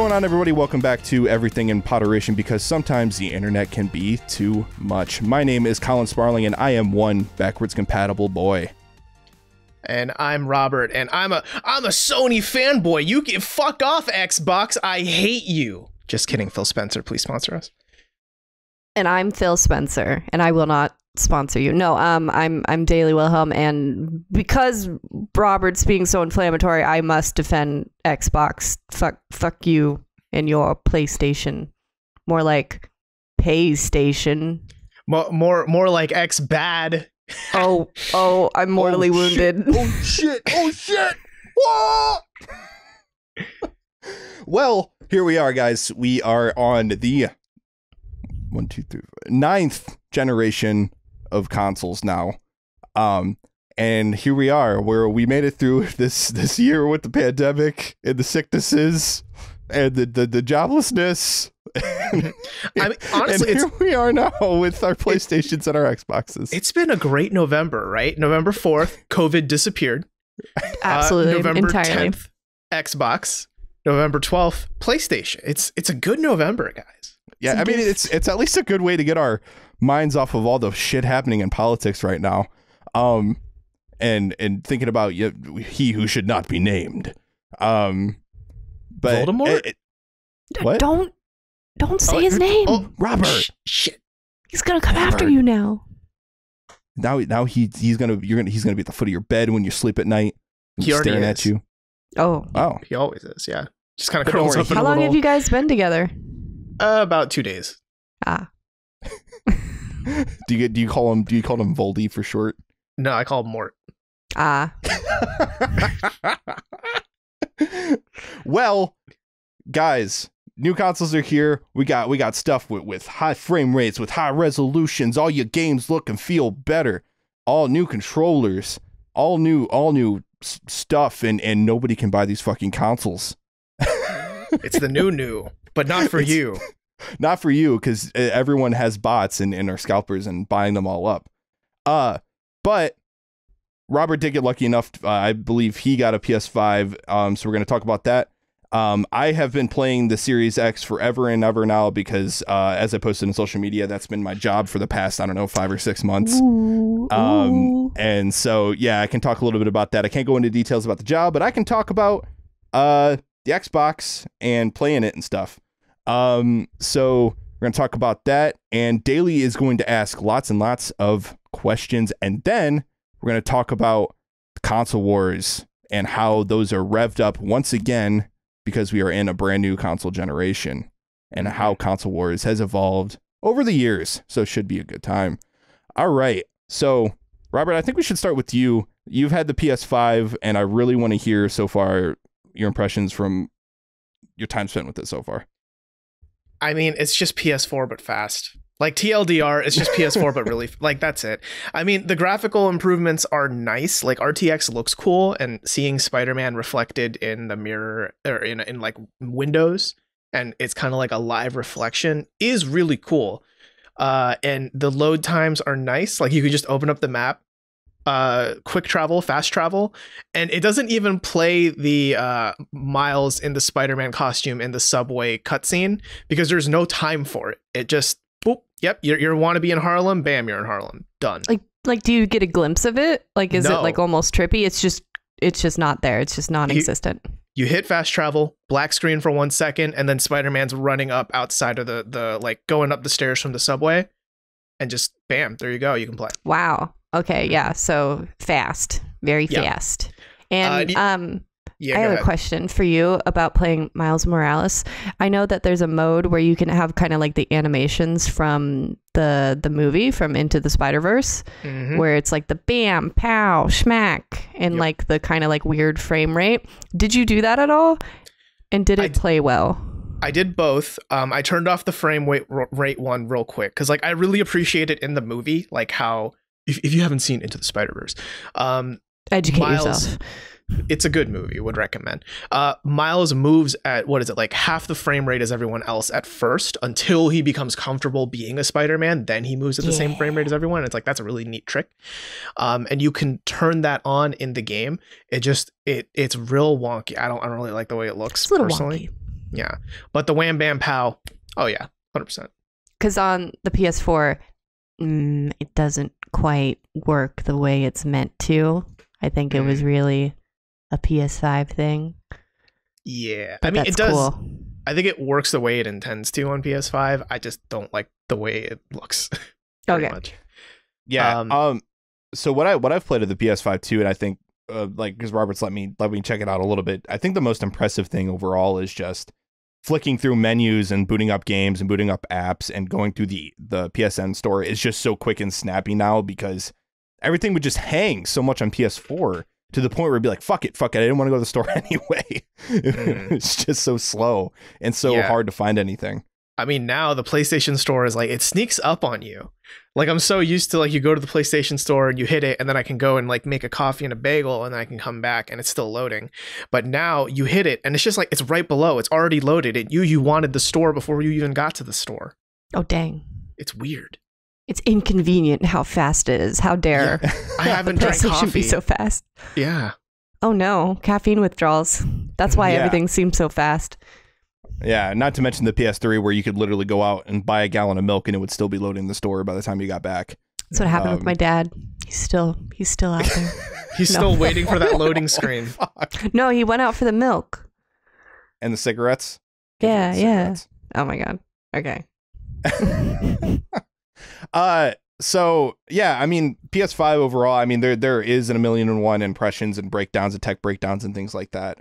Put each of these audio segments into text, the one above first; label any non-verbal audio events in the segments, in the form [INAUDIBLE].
What's going on, everybody? Welcome back to Everything in Poderation because sometimes the internet can be too much. My name is Collin Sparling, and I am one backwards compatible boy. And I'm Robert, and I'm a I'm a Sony fanboy. You can fuck off, Xbox. I hate you. Just kidding, Phil Spencer. Please sponsor us. And I'm Phil Spencer, and I will not sponsor you. No, um, I'm I'm Daley Wilhelm, and because Robert's being so inflammatory, I must defend Xbox. Fuck, fuck you and your PlayStation. More like PlayStation. More more, more like X bad. Oh, oh, I'm mortally Oh, wounded. Oh shit! Oh shit! Well, here we are, guys. We are on the one, two, three, ninth generation of consoles now. Um, and here we are, where we made it through [LAUGHS] this this year with the pandemic and the sicknesses and the the, the joblessness. [LAUGHS] I mean, [LAUGHS] honestly, and here we are now with our PlayStations and our Xboxes. it's been a great November, right? November fourth, COVID disappeared. Uh, Absolutely, November entirely. 10th, Xbox. November twelfth, PlayStation. It's it's a good November, guys. Yeah, It's a I mean it's it's at least a good way to get our minds off of all the shit happening in politics right now. Um and and thinking about y- he who should not be named. Um but Voldemort? it- it- what? Don't don't say Oh, his name. Oh, Robert. sh- shit. He's gonna come after you now. Now now he he's going to you're going to he's going to be at the foot of your bed when you sleep at night. He already staring is. at you. Oh, Oh. He always is. Yeah, just kind of But curls up how long little. have you guys been together? uh, about two days. Ah, [LAUGHS] do you get do you call him do you call him Voldy for short? No, I call him Mort. ah. [LAUGHS] well, guys, new consoles are here. We got we got stuff with, with high frame rates, with high resolutions. All your games look and feel better. All new controllers, all new all new s- stuff, and and nobody can buy these fucking consoles. It's the new new, but not for [LAUGHS] It's- you. Not for you, because everyone has bots and, and are scalpers and buying them all up. Uh, but Robert did get lucky enough. Uh, I believe he got a PS5. Um, so we're going to talk about that. Um, I have been playing the Series X forever and ever now because, uh, as I posted on social media, that's been my job for the past I don't know five or six months. Ooh, Um, ooh. And so, yeah, I can talk a little bit about that. I can't go into details about the job, but I can talk about uh, the Xbox and playing it and stuff. Um, so we're going to talk about that. And Daley is going to ask lots and lots of questions. And then we're going to talk about console wars and how those are revved up once again because we are in a brand new console generation and how console wars has evolved over the years. So it should be a good time. All right. So, Robert, I think we should start with you. You've had the PS5, and I really want to hear so far your impressions from your time spent with it so far. I mean, it's just PS4 but fast. Like TLDR, it's just PS4 but really [LAUGHS] like that's it. I mean, the graphical improvements are nice. Like RTX looks cool, and seeing Spider-Man reflected in the mirror or in in like windows, and it's kind of like a live reflection is really cool. Uh, and the load times are nice. Like you can just open up the map, uh, quick travel, fast travel, and it doesn't even play the uh, Miles in the Spider-Man costume in the subway cutscene because there's no time for it. It just boop. Yep, you're you want to be in Harlem. Bam, you're in Harlem. Done. like like do you get a glimpse of it? Like is No. it like almost trippy? It's just it's just not there. It's just non-existent. You hit fast travel, black screen for one second, and then Spider-Man's running up outside of the the like going up the stairs from the subway, and just bam, there you go. You can play. Wow. Okay, yeah. So fast. Very Yeah. fast. And Uh, um Yeah, I have ahead. a question for you about playing Miles Morales. I know that there's a mode where you can have kind of like the animations from the the movie from Into the Spider Verse, Mhm. where it's like the bam, pow, schmack, and Yep. like the kind of like weird frame rate. Did you do that at all? And did it play well? I did both. Um, I turned off the frame rate, rate one real quick because like I really appreciate it in the movie, like how if, if you haven't seen Into the Spider Verse, um, Educate Miles- yourself. it's a good movie. Would recommend. Uh, Miles moves at what is it like half the frame rate as everyone else at first until he becomes comfortable being a Spider-Man. Then he moves at the same frame rate as everyone. And It's like that's a really neat trick. Um, and you can turn that on in the game. It just it it's real wonky. I don't I don't really like the way it looks It's a little personally. wonky. Yeah, but the Wham Bam Pow, oh yeah, hundred percent. Because on the PS4, mm, it doesn't quite work the way it's meant to. I think it Mm. was really a PS5 thing. Yeah, But I mean it does. cool. I think it works the way it intends to on PS5. I just don't like the way it looks. [LAUGHS] Okay. much. Yeah. Um, Um, so what I what I've played of the PS5 too, and I think uh, like because Robert's let me let me check it out a little bit. I think the most impressive thing overall is just flicking through menus and booting up games and booting up apps and going through the the PSN store is just so quick and snappy now because everything would just hang so much on PS4 to the point where it'd be like fuck it, fuck it, I didn't want to go to the [LAUGHS] store [LAUGHS] anyway. Mm. it's just so slow and so Yeah. hard to find anything. I mean, now the PlayStation Store is like it sneaks up on you. Like I'm so used to like you go to the PlayStation Store and you hit it, and then I can go and like make a coffee and a bagel, and then I can come back and it's still loading. But now you hit it, and it's just like it's right below. It's already loaded. It you you wanted the store before you even got to the store. Oh, dang. It's weird. It's inconvenient how fast it is. How dare I [LAUGHS] haven't the drank coffee. be so fast? yeah. Oh no, caffeine withdrawals. That's why Yeah. everything seems so fast. Yeah, not to mention the PS3 where you could literally go out and buy a gallon of milk and it would still be loading the store by the time you got back. That's what happened Um, with my dad. He's still he's still out there. [LAUGHS] He's No. still waiting for that loading [LAUGHS] [LAUGHS] screen. Fuck. no, he went out for the milk. And the cigarettes? Yeah, The yeah. cigarettes. Oh my god. Okay. uh so yeah, I mean PS5 overall, I mean there there is in a million and one impressions and breakdowns and tech breakdowns and things like that.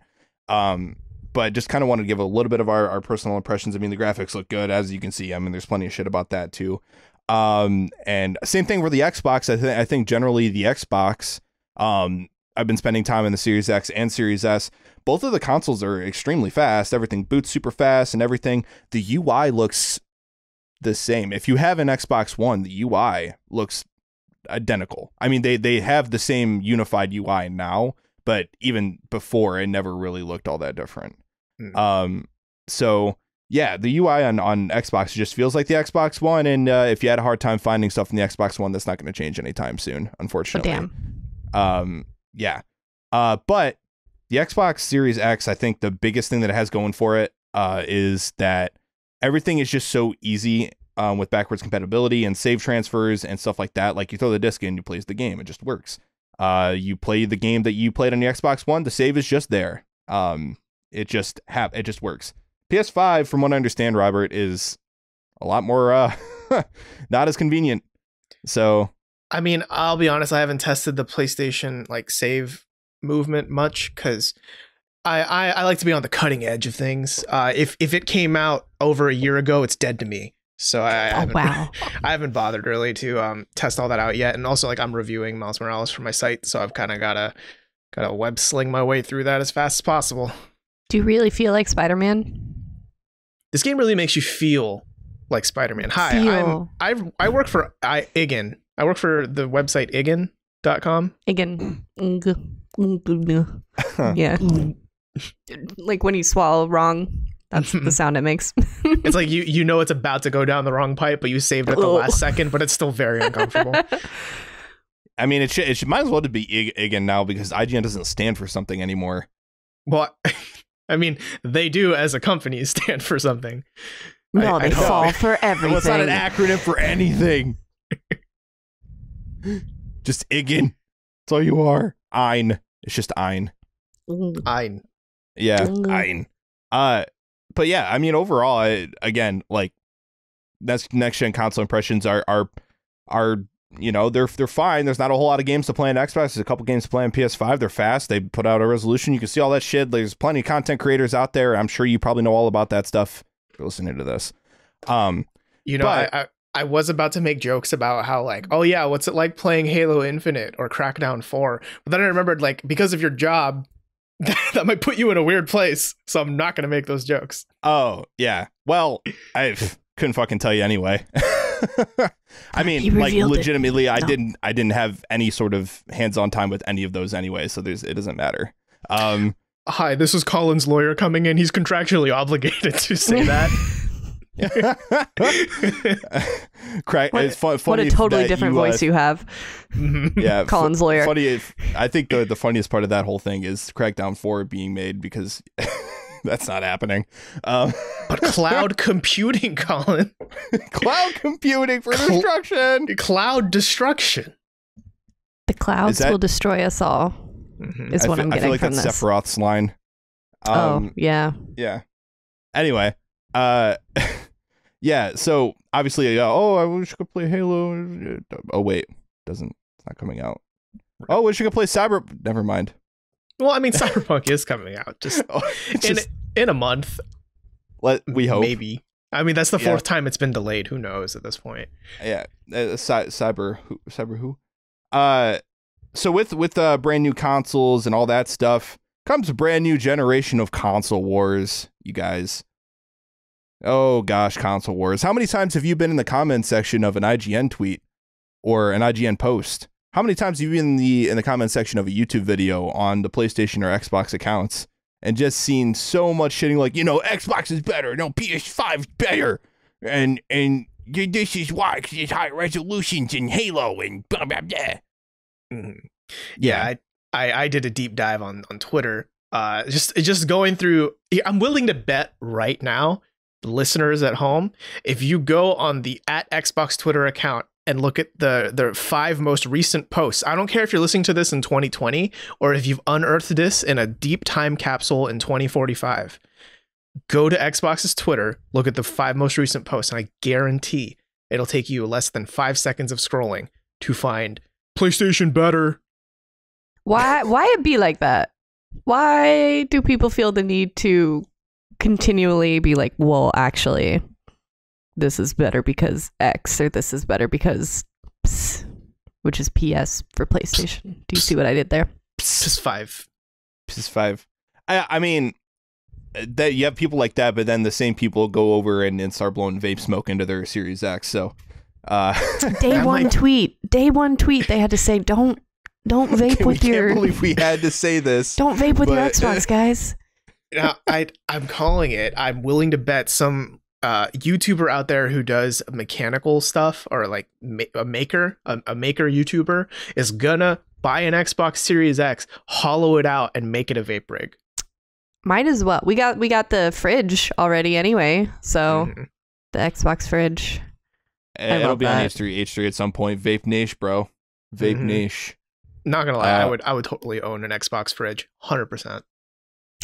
Um but just kind of wanted to give a little bit of our, our personal impressions. I mean the graphics look good as you can see. I mean there's plenty of shit about that too. Um and same thing for the Xbox. I think I think generally the Xbox um I've been spending time in the Series X and Series S. Both of the consoles are extremely fast. Everything boots super fast and everything. The UI looks the same. If you have an Xbox One, the UI looks identical. I mean, they they have the same unified UI now, but even before, it never really looked all that different. Hmm. Um, so yeah, the UI on on Xbox just feels like the Xbox One, and uh, if you had a hard time finding stuff in the Xbox One, that's not going to change anytime soon, Oh unfortunately. damn. Um, yeah. Uh, but the Xbox Series X, I think the biggest thing that it has going for it uh, is that everything is just so easy um, with backwards compatibility and save transfers and stuff like that. Like you throw the disc in, you plays the game, it just works. Uh, you play the game that you played on the Xbox One, the save is just there. Um, it just have it just works. PS5, from what I understand, Robert, is a lot more uh, [LAUGHS] not as convenient. So I mean, I'll be honest, I haven't tested the PlayStation like save movement much because I, I I like to be on the cutting edge of things. Uh, if if it came out over a year ago, it's dead to me. So I, I Oh haven't, wow. [LAUGHS] I haven't bothered really to um test all that out yet. And also like I'm reviewing Miles Morales for my site, so I've kind of gotta gotta web sling my way through that as fast as possible. Do you really feel like Spider-Man? This game really makes you feel like Spider-Man. Hi, Feel. I'm I I work for I Igen. I work for the website igen.com. Again. [LAUGHS] yeah. like when you swallow wrong, that's the [LAUGHS] sound it makes. It's like [LAUGHS] you you know it's about to go down the wrong pipe, but you saved it at the last second, but it's still very uncomfortable. I mean, it should, it should might as well to be IG again now because IGN doesn't stand for something anymore. well, I mean, they do as a company [LAUGHS] stand for something. no, I- I they know. fall [LAUGHS] for everything. [LAUGHS] Well, it's not an acronym for anything. just Igen. That's all you are. Ein. It's just Ein. I Yeah, Mm. Ein. Uh, but yeah, I mean, overall, I, again, like next next gen console impressions are are are you know they're they're fine. There's not a whole lot of games to play on Xbox. There's a couple games to play on PS5. They're fast. They put out a resolution. You can see all that shit. There's plenty of content creators out there. I'm sure you probably know all about that stuff. If you're listening to this. Um, you know, But- I, I I was about to make jokes about how like, oh yeah, what's it like playing Halo Infinite or Crackdown 4? But then I remembered like because of your job, [LAUGHS] that might put you in a weird place. So I'm not gonna make those jokes. Oh yeah. Well, I couldn't fucking tell you anyway. [LAUGHS] [LAUGHS] I mean, like revealed it. legitimately, I No. didn't. I didn't have any sort of hands-on time with any of those anyway. So there's it doesn't matter. Um, Hi, this is Collin's lawyer coming in. He's contractually [LAUGHS] obligated to say that. [LAUGHS] crack. What- it's fun, what a totally different you, uh, voice you have. Mhm. yeah, fu- Collin's lawyer. Funny. If, I think the the funniest part of that whole thing is Crackdown Four being made because [LAUGHS] That's not happening. Um, But cloud [LAUGHS] computing, Collin. cloud computing for Cl- destruction. Cloud destruction. The clouds that- will destroy us all. Mhm. Is I what fe- I'm I feel like from that's this. Sephiroth's line. oh Um, yeah. yeah. Anyway, uh, [LAUGHS] yeah. So obviously, uh, oh, I wish I could play Halo. Oh wait, doesn't. It's not coming out. Oh, I wish I could play Cyber. Never mind. Well, I mean, [LAUGHS] Cyberpunk is coming out just Oh, it's in in a month. let we hope. Maybe. I mean, that's the Yeah. fourth time it's been delayed. Who knows at this point? yeah uh, cy- cyber who cyber who uh so with with uh brand new consoles and all that stuff comes a brand new generation of console wars you guys oh gosh console wars how many times have you been in the comment section of an ign tweet or an ign post how many times have you been in the in the comment section of a youtube video on the playstation or xbox accounts and just seen so much shitting like you know xbox is better no ps5 is better and and this is why 'cause it's high resolutions in Halo and blah blah blah. Mhm. Yeah, I, I I did a deep dive on on Twitter. Uh, just just going through. I'm willing to bet right now, listeners at home, if you go on the at Xbox Twitter account and look at the the five most recent posts. I don't care if you're listening to this in 2020 or if you've unearthed this in a deep time capsule in 2045. Go to Xbox's Twitter, look at the five most recent posts, and I guarantee it'll take you less than five seconds of scrolling to find PlayStation better, Why why it be like that? Why do people feel the need to continually be like, well, actually, this is better because X or this is better because Ps, which is PS for PlayStation. Do you see what I did there? Just five. PS5. I I mean that you have people like that, but then the same people go over and, and start blowing vape smoke into their Series X. So uh [LAUGHS] [LAUGHS] Day one might- tweet. Day one tweet. They had to say, don't don't [LAUGHS] vape we with can't your believe we had to say this. don't vape with your but- Xbox, guys. now, I I'm calling it. I'm willing to bet some uh, YouTuber out there who does mechanical stuff or like ma- a maker, a, a maker YouTuber is gonna buy an Xbox Series X, hollow it out, and make it a vape rig. Might as well. We got we got the fridge already anyway. So Mhm. the Xbox fridge. Eh, It'll love be on. H3 H3 at some point. Vape Niche, bro. Vape Mhm. Niche. Not gonna lie, I Uh, would I would totally own an Xbox fridge, hundred percent.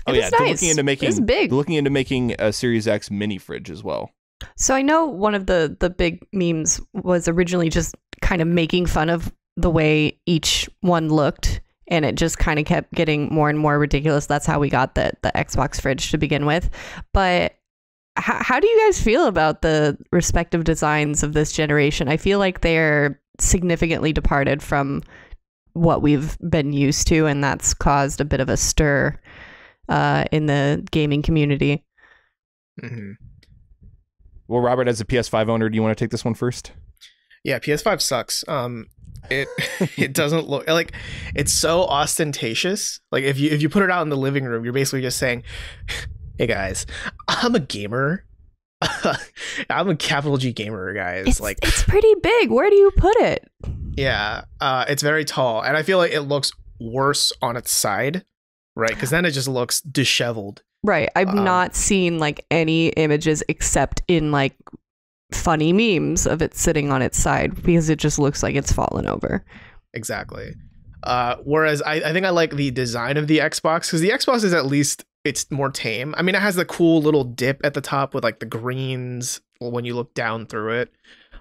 Oh yeah, nice. looking into making It's big. looking into making a Series X mini fridge as well. So I know one of the the big memes was originally just kind of making fun of the way each one looked and it just kind of kept getting more and more ridiculous. That's how we got the the Xbox fridge to begin with. But how, how do you guys feel about the respective designs of this generation? I feel like they're significantly departed from what we've been used to, and that's caused a bit of a stir uh, in the gaming community. Mm-hmm. Well, Robert, as a PS5 owner, do you want to take this one first? Yeah, PS5 sucks. Um, it [LAUGHS] it doesn't look like it's so ostentatious. Like if you if you put it out in the living room, you're basically just saying, [LAUGHS] "Hey guys, I'm a gamer. [LAUGHS] I'm a capital G gamer, guys." It's like it's pretty big. Where do you put it? yeah, uh, it's very tall, and I feel like it looks worse on its side, right? Because then it just looks disheveled. Right. I've Um, not seen like any images except in like funny memes of it sitting on its side because it just looks like it's fallen over. Exactly. Uh, whereas I, I think I like the design of the Xbox because the Xbox is at least it's more tame. I mean, it has the cool little dip at the top with like the greens when you look down through it.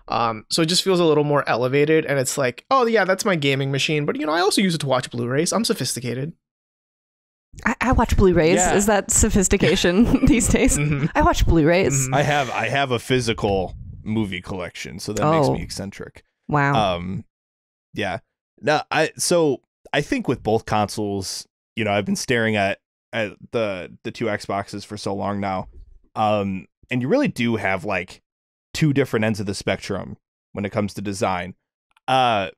Um, so it just feels a little more elevated, and it's like, oh yeah, that's my gaming machine, but you know, I also use it to watch Blu-rays. I'm sophisticated. I, I watch Blu-rays. Yeah. Is that sophistication [LAUGHS] [LAUGHS] these days? Mhm. I watch Blu-rays. Mhm. I have I have a physical movie collection, so that Oh. makes me eccentric. Wow. Um, yeah. No, I so I think with both consoles, you know, I've been staring at at the the two Xboxes for so long now, um, and you really do have like two different ends of the spectrum when it comes to design. Uh,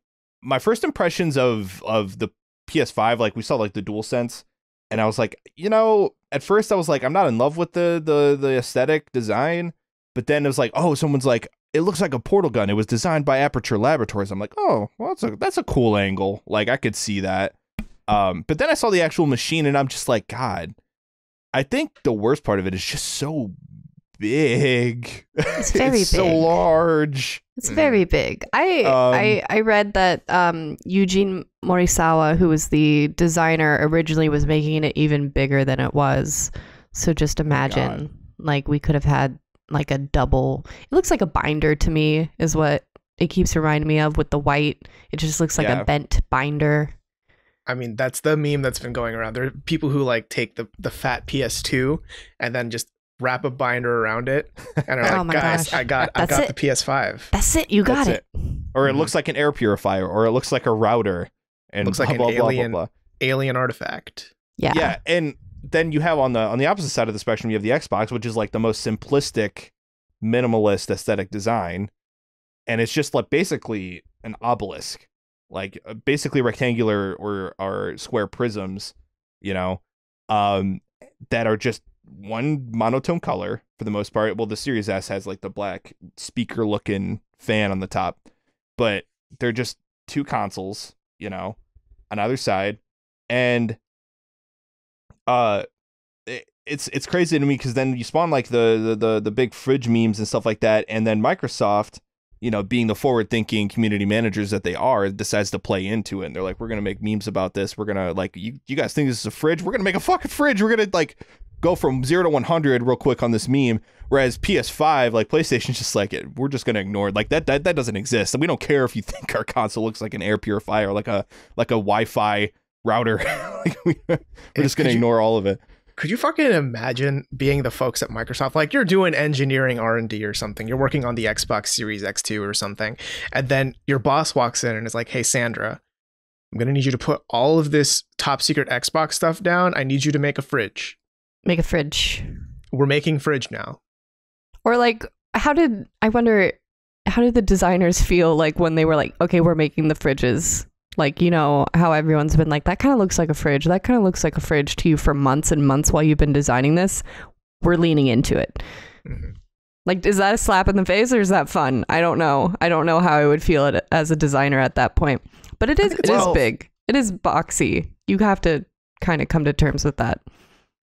my first impressions of of the PS5, like we saw like the Dual Sense, and I was like, you know, at first I was like, I'm not in love with the the the aesthetic design, but then it was like, oh, someone's like, it looks like a portal gun. It was designed by Aperture Laboratories. I'm like, oh, well, that's a that's a cool angle. Like I could see that. Um, but then I saw the actual machine, and I'm just like, God, I think the worst part of it is just so big. It's very [LAUGHS] so big. So large. It's very big. I Um, I I read that um, Yujin Morisawa, who was the designer, originally was making it even bigger than it was. So just imagine, like we could have had like a double. It looks like a binder to me, is what it keeps reminding me of with the white. It just looks like Yeah. a bent binder. I mean, that's the meme that's been going around. There are people who like take the the fat PS2 and then just wrap a binder around it and are [LAUGHS] Oh like, my guys, gosh. I got I got it. the PS5. That's it. You got That's it. Or it Mhm. looks like an air purifier, or it looks like a router, and Looks blah, like an blah, blah, blah, alien- blah. Alien artifact. Yeah. yeah and then you have on the on the opposite side of the spectrum you have the xbox which is like the most simplistic minimalist aesthetic design and it's just like basically an obelisk like uh, basically rectangular or or square prisms you know um that are just one monotone color for the most part. Well the series s has like the black speaker looking fan on the top but they're just two consoles you know on either side. And uh it, it's it's crazy to me because then you spawn like the, the the the big fridge memes and stuff like that. And then microsoft you know being the forward thinking community managers that they are decides to play into it. And they're like we're gonna make memes about this. We're gonna like you, you guys think this is a fridge? We're gonna make a fucking fridge. We're gonna like go from 0 to 100 real quick on this meme whereas ps5 like playstation's just like it we're just gonna ignore it like that that, that doesn't exist and we don't care if you [LAUGHS] think our console looks like an air purifier like a like a wi-fi router [LAUGHS] like we, we're just gonna Could you- ignore all of it Could you fucking imagine being the folks at Microsoft? Like you're doing engineering R and D or something. You're working on the Xbox Series X2 or something, and then your boss walks in and is like, "Hey, Sandra, I'm gonna need you to put all of this top secret Xbox stuff down. I need you to make a fridge. Make a fridge. We're making fridge now." Or like, how did I wonder? How did the designers feel like when they were like, okay, we're making the fridges? Like, you know, how everyone's been like, that kind of looks like a fridge. That kind of looks like a fridge to you for months and months while you've been designing this. We're leaning into it. Mhm. Like, is that a slap in the face or is that fun? I don't know. I don't know how I would feel it as a designer at that point. But it is, think it it's is big. It is boxy. You have to kind of come to terms with that.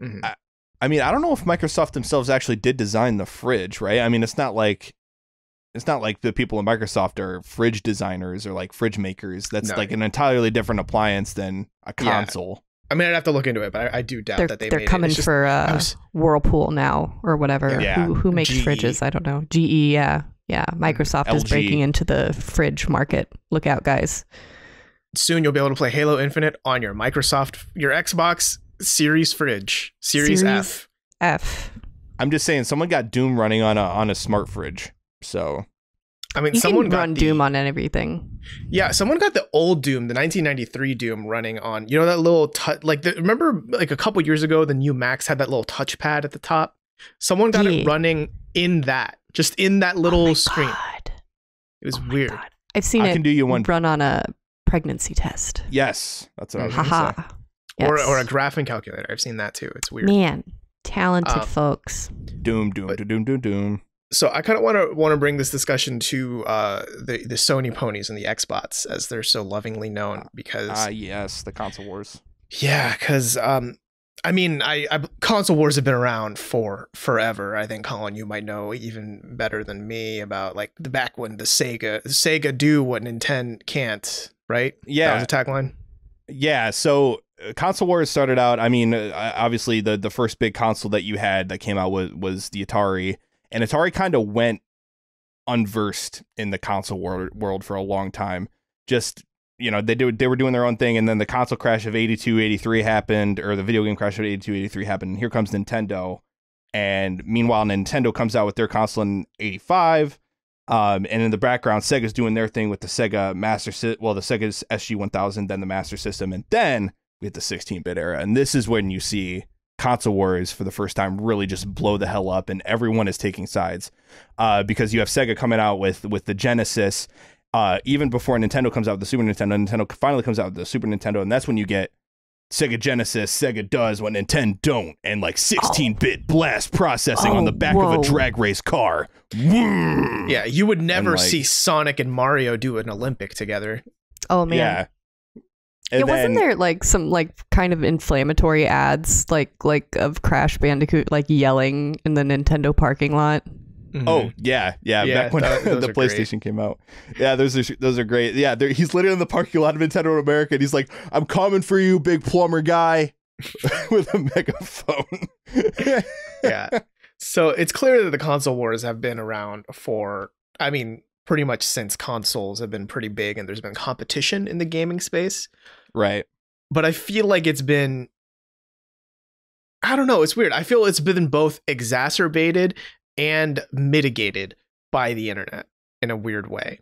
Mhm. I mean, I don't know if Microsoft themselves actually did design the fridge, right? I mean, it's not like it's not like the people in Microsoft are fridge designers or like fridge makers. That's No. like an entirely different appliance than a Yeah. console. I mean, I'd have to look into it, but I, I do doubt They're, that they they're made coming It's just- for uh, was- Whirlpool now or whatever. Yeah. Who, who makes GE. fridges? I don't know. GE, yeah. Yeah. Microsoft is breaking into the fridge market. Look out, guys. soon you'll be able to play Halo Infinite on your Microsoft, your Xbox Series fridge, Series, Series- F. F. I'm just saying, someone got Doom running on a on a smart fridge. So I mean, You someone can got run the- Doom on everything. Yeah, someone got the old Doom, the 1993 Doom, running on. You know that little touch. Like, the, remember, like a couple years ago, the new Macs had that little touchpad at the top. Someone got it running in that, just in that oh little oh my screen. God. It was Oh my weird. God. I've seen I it can do you one. run on a pregnancy test. Yes, that's what I was going to say. Haha. Or, Yes. or a graphing calculator. I've seen that too. It's weird. Man, talented Um, folks. Doom, Doom, But- Doom, Doom, Doom. so I kind of want to want to bring this discussion to uh, the the Sony ponies and the Xbots, as they're so lovingly known, because Ah, yes, the console wars. Yeah, because um, I mean, I, I console wars have been around for forever. I think Collin, you might know even better than me about like the back when the Sega Sega do what Nintendo can't, right? Yeah, that was a tagline. Yeah, so uh, console wars started out. I mean, uh, obviously the the first big console that you had that came out was was the Atari, and Atari kind of went unversed in the console world world for a long time. Just you know, they do they were doing their own thing, and then the console crash of 82, 83 happened, or the video game crash of 82, 83 happened. And here comes Nintendo, and meanwhile, Nintendo comes out with their console in 85. Um, and in the background, Sega's doing their thing with the Sega Master System. Well, the Sega's SG 1000, then the Master System, and then we hit the 16 bit era. And this is when you see console wars for the first time really just blow the hell up, and everyone is taking sides uh, because you have Sega coming out with with the Genesis. Uh, even before Nintendo comes out with the Super Nintendo, Nintendo finally comes out with the Super Nintendo, and that's when you get Sega Genesis, Sega does what Nintendo don't, and like 16 bit blast processing on Oh, the back whoa. of a drag race car. Yeah, you would never like- see Sonic and Mario do an Olympic together. Oh man. Yeah. And yeah, wasn't there like some like kind of inflammatory ads like like of Crash Bandicoot like yelling in the Nintendo parking lot? Mhm. Oh yeah, yeah. Yeah, back when tho- [LAUGHS] those the are great. PlayStation came out, yeah, those are those are great. Yeah, they're- he's literally in the parking lot of Nintendo America, and he's like, "I'm coming for you, big plumber guy," [LAUGHS] with a megaphone. [LAUGHS] yeah. So it's clear that the console wars have been around for, I mean, pretty much since consoles have been pretty big and there's been competition in the gaming space. Right. But I feel like it's been, I don't know, it's weird. I feel it's been both exacerbated and mitigated by the internet in a weird way.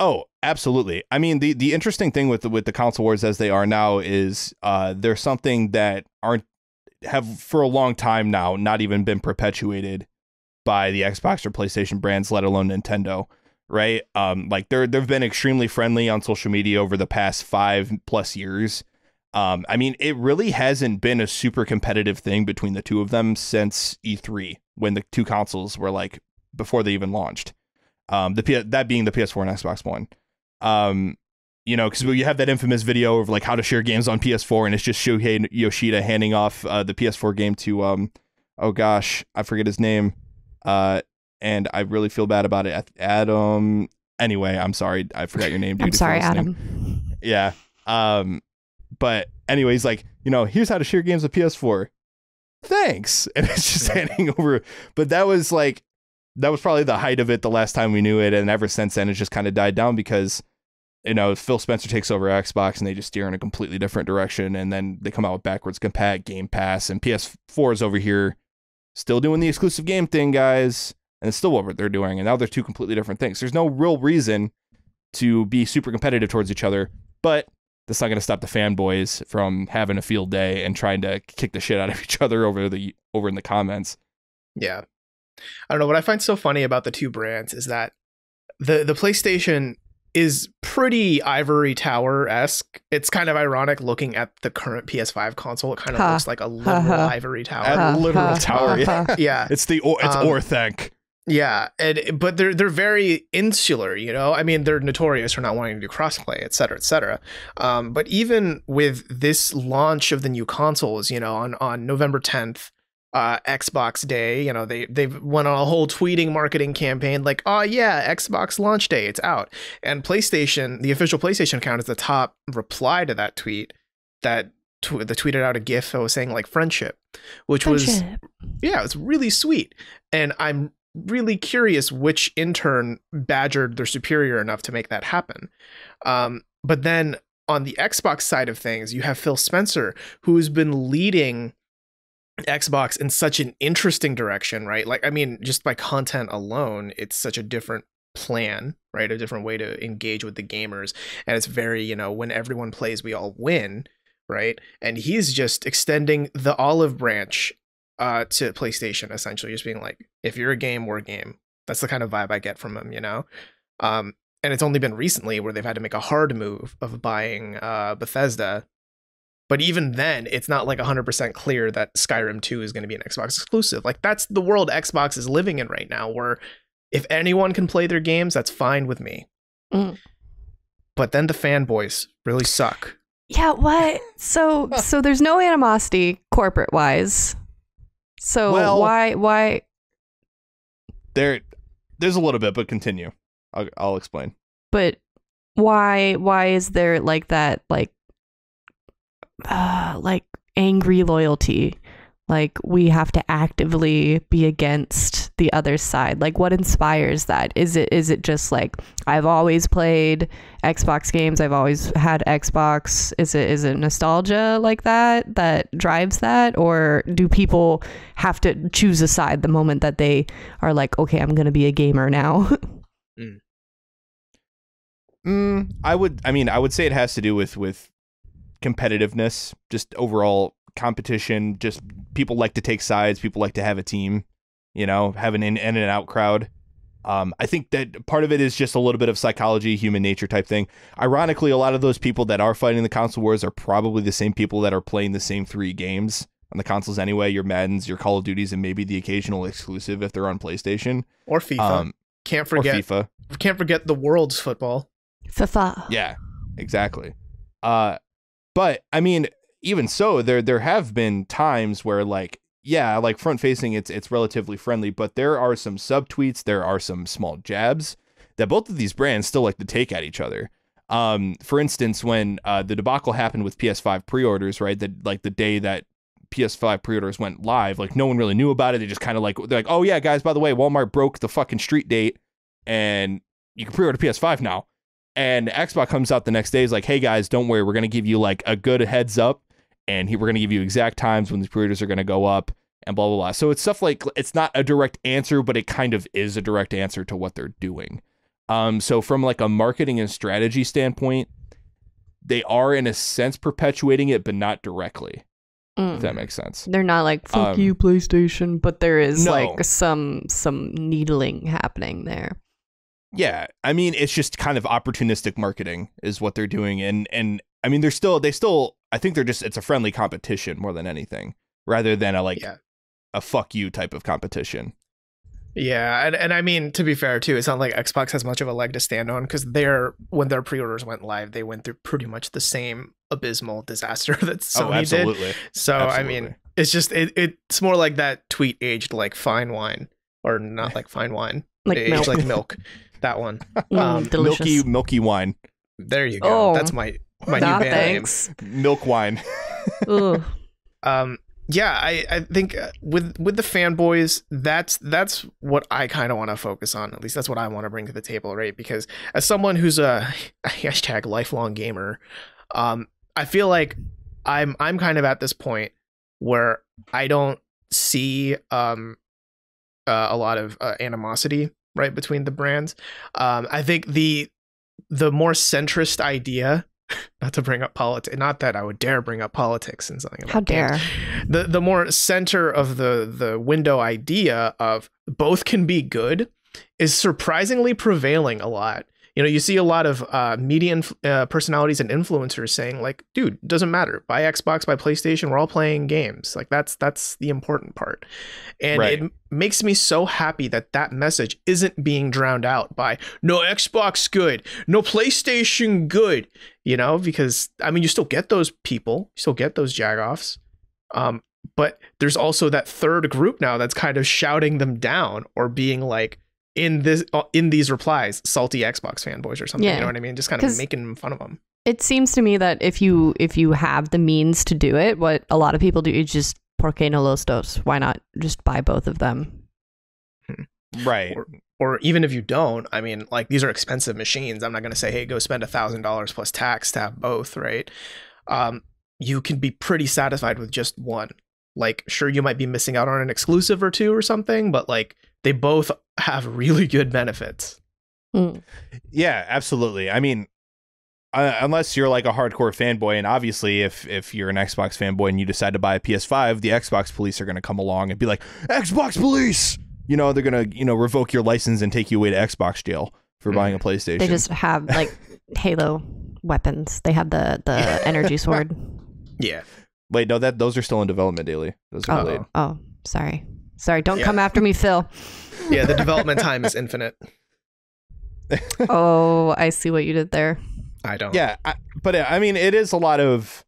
Oh, absolutely. I mean, the the interesting thing with the, with the console wars as they are now is uh, there's something that aren't have for a long time now not even been perpetuated by the Xbox or PlayStation brands, let alone Nintendo. Right? Um, like they're they've been extremely friendly on social media over the past five plus years. Um, I mean, it really hasn't been a super competitive thing between the two of them since E3 when the two consoles were like before they even launched. Um, the P- that being the PS4 and Xbox One. Um, you know, because you have that infamous video of like how to share games on PS4, and it's just Shuhei Yoshida handing off uh, the PS4 game to um, oh gosh, I forget his name, uh, and I really feel bad about it. Adam. Anyway, I'm sorry, I forgot your name. Dude, I'm sorry. Adam. Yeah. Um, but anyways, like you know, here's how to share games with PS4. Thanks, [LAUGHS] and it's just handing over. But that was like, that was probably the height of it the last time we knew it, and ever since then, it's just kind of died down because, you know, Phil Spencer takes over Xbox and they just steer in a completely different direction, and then they come out with backwards compat, Game Pass, and PS4 is over here, still doing the exclusive game thing, guys, and it's still what they're doing, and now they're two completely different things. There's no real reason to be super competitive towards each other, but that's not going to stop the fanboys from having a field day and trying to kick the shit out of [LAUGHS] each other over the over in the comments. Yeah. I don't know. What I find so funny about the two brands is that the the PlayStation is pretty ivory tower esque. It's kind of ironic looking at the current PS5 console. It kind of Ha. looks like a literal ha. ivory tower. A literal Ha, ha, tower, ha, yeah. yeah. [LAUGHS] It's the or, it's Um, Orthanc. Yeah, and but they're they're very insular, you know. I mean, they're notorious for not wanting to do crossplay, et cetera, et cetera. Um, but even with this launch of the new consoles, you know, on on November tenth, uh, Xbox Day, you know, they they've went on a whole tweeting marketing campaign like, oh yeah, Xbox launch day, it's out, and PlayStation, the official PlayStation account is the top reply to that tweet that. Tw- they tweeted out a gif that was saying like friendship, which was yeah, it was really sweet. And I'm really curious which intern badgered their superior enough to make that happen. Um, but then on the Xbox side of things, you have Phil Spencer, who's been leading Xbox in such an interesting direction, right? Like, I mean, just by content alone, it's such a different plan, right? A different way to engage with the gamers. And it's very, you know, when everyone plays, we all win, right? And he's just extending the olive branch uh, to PlayStation, essentially, just being like, if you're a game, we're a game. That's the kind of vibe I get from them, you know? Um, and it's only been recently where they've had to make a hard move of buying uh, Bethesda. But even then, it's not like 100% clear that Skyrim 2 is going to be an Xbox exclusive. Like, that's the world Xbox is living in right now, where if anyone can play their games, that's fine with me. Mm. But then the fanboys really suck. Yeah, what? So [LAUGHS] so there's no animosity corporate wise. So Well- why why There, there's a little bit, but continue. I'll, I'll explain. but why why is there like that like uh like angry loyalty? Like we have to actively be against the other side. Like what inspires that? Is it is it just like I've always played Xbox games, I've always had Xbox. Is it is it nostalgia like that that drives that or do people have to choose a side the moment that they are like okay, I'm going to be a gamer now? [LAUGHS] Mm, I would. I mean, I would say it has to do with with competitiveness, just overall competition. Just people like to take sides. People like to have a team. You know, have an in, in and out crowd. Um, I think that part of it is just a little bit of psychology, human nature type thing. Ironically, a lot of those people that are fighting the console wars are probably the same people that are playing the same three games on the consoles anyway. Your Maddens, your Call of Duties, and maybe the occasional exclusive if they're on PlayStation. Or FIFA. Um, can't or forget FIFA. can't forget the world's football. FIFA. Yeah, exactly. Uh, but I mean, even so, there there have been times where like yeah, like front facing, it's it's relatively friendly, but there are some subtweets, there are some small jabs that both of these brands still like to take at each other. Um, for instance, when uh, the debacle happened with PS5 pre-orders, right? That like the day that PS5 pre-orders went live, like no one really knew about it. They just kind of like they're like, oh yeah, guys, by the way, Walmart broke the fucking street date, and you can pre-order PS5 now. And Xbox comes out the next day, is like, hey guys, don't worry, we're gonna give you like a good heads up, and he, we're gonna give you exact times when these pre-orders are gonna go up, and blah blah blah. So it's stuff like it's not a direct answer, but it kind of is a direct answer to what they're doing. Um, so from like a marketing and strategy standpoint, they are in a sense perpetuating it, but not directly. If that Mm. makes sense. They're not like fuck Um, you PlayStation, but there is No. like some some needling happening there. Yeah, I mean it's just kind of opportunistic marketing is what they're doing, and and I mean they're still they still I think they're just it's a friendly competition more than anything, rather than a like Yeah. a fuck you type of competition. Yeah, and, and I mean to be fair too, it's not like Xbox has much of a leg to stand on because their when their pre-orders went live, they went through pretty much the same abysmal disaster [LAUGHS] that Sony oh, did. absolutely. So I mean, it's just it, it's more like that tweet aged like fine wine, or not like fine wine, [LAUGHS] Like aged milk. like milk. That one. [LAUGHS] Mm, um. Milky milky wine, There you go. Oh. That's my my Nah, new band name. thanks. milk wine. [LAUGHS] Ugh. um yeah i i think uh, with with the fanboys that's that's what i kind of want to focus on at least that's what i want to bring to the table right because as someone who's a [LAUGHS] hashtag lifelong gamer um i feel like i'm i'm kind of at this point where i don't see um uh, a lot of uh, animosity right between the brands um i think the the more centrist idea [LAUGHS] not to bring up politics not that i would dare bring up politics and something How dare. the the more center of the the window idea of both can be good is surprisingly prevailing a lot you know you see a lot of uh, media inf- uh, personalities and influencers saying like dude it doesn't matter. Buy xbox buy playstation. We're all playing games. Like that's that's the important part. And Right. it makes me so happy that that message isn't being drowned out by no xbox good. No playstation good. You know because i mean you still get those people. You still get those jagoffs. Um, but there's also that third group now that's kind of shouting them down or being like in this uh, in these replies salty xbox fanboys or something Yeah. you know what i mean just kind of making fun of them It seems to me that if you if you have the means to do it, what a lot of people do is just porque no los dos. Why not just buy both of them? Right. Or- or even if you don't i mean like these are expensive machines i'm not going to say hey go spend a thousand dollars plus tax to have both right um, you can be pretty satisfied with just one like sure you might be missing out on an exclusive or two or something but like they both have [LAUGHS] really good benefits Mm. Yeah, absolutely. I mean, uh, unless you're like a hardcore fanboy, and obviously, if if you're an Xbox fanboy and you decide to buy a PS5, the Xbox police are going to come along and be like, "Xbox police!" You know, they're gonna you know revoke your license and take you away to Xbox jail for buying a PlayStation. They just have like [LAUGHS] Halo weapons. They have the the energy sword. [LAUGHS] yeah wait, no, that those are still in development Daley. Those are Oh, delayed. oh, sorry, sorry. Don't Yeah. come after me, Phil. [LAUGHS] yeah the development time is infinite [LAUGHS] Oh, I see what you did there. i don't Yeah, I, but I mean, it is a lot of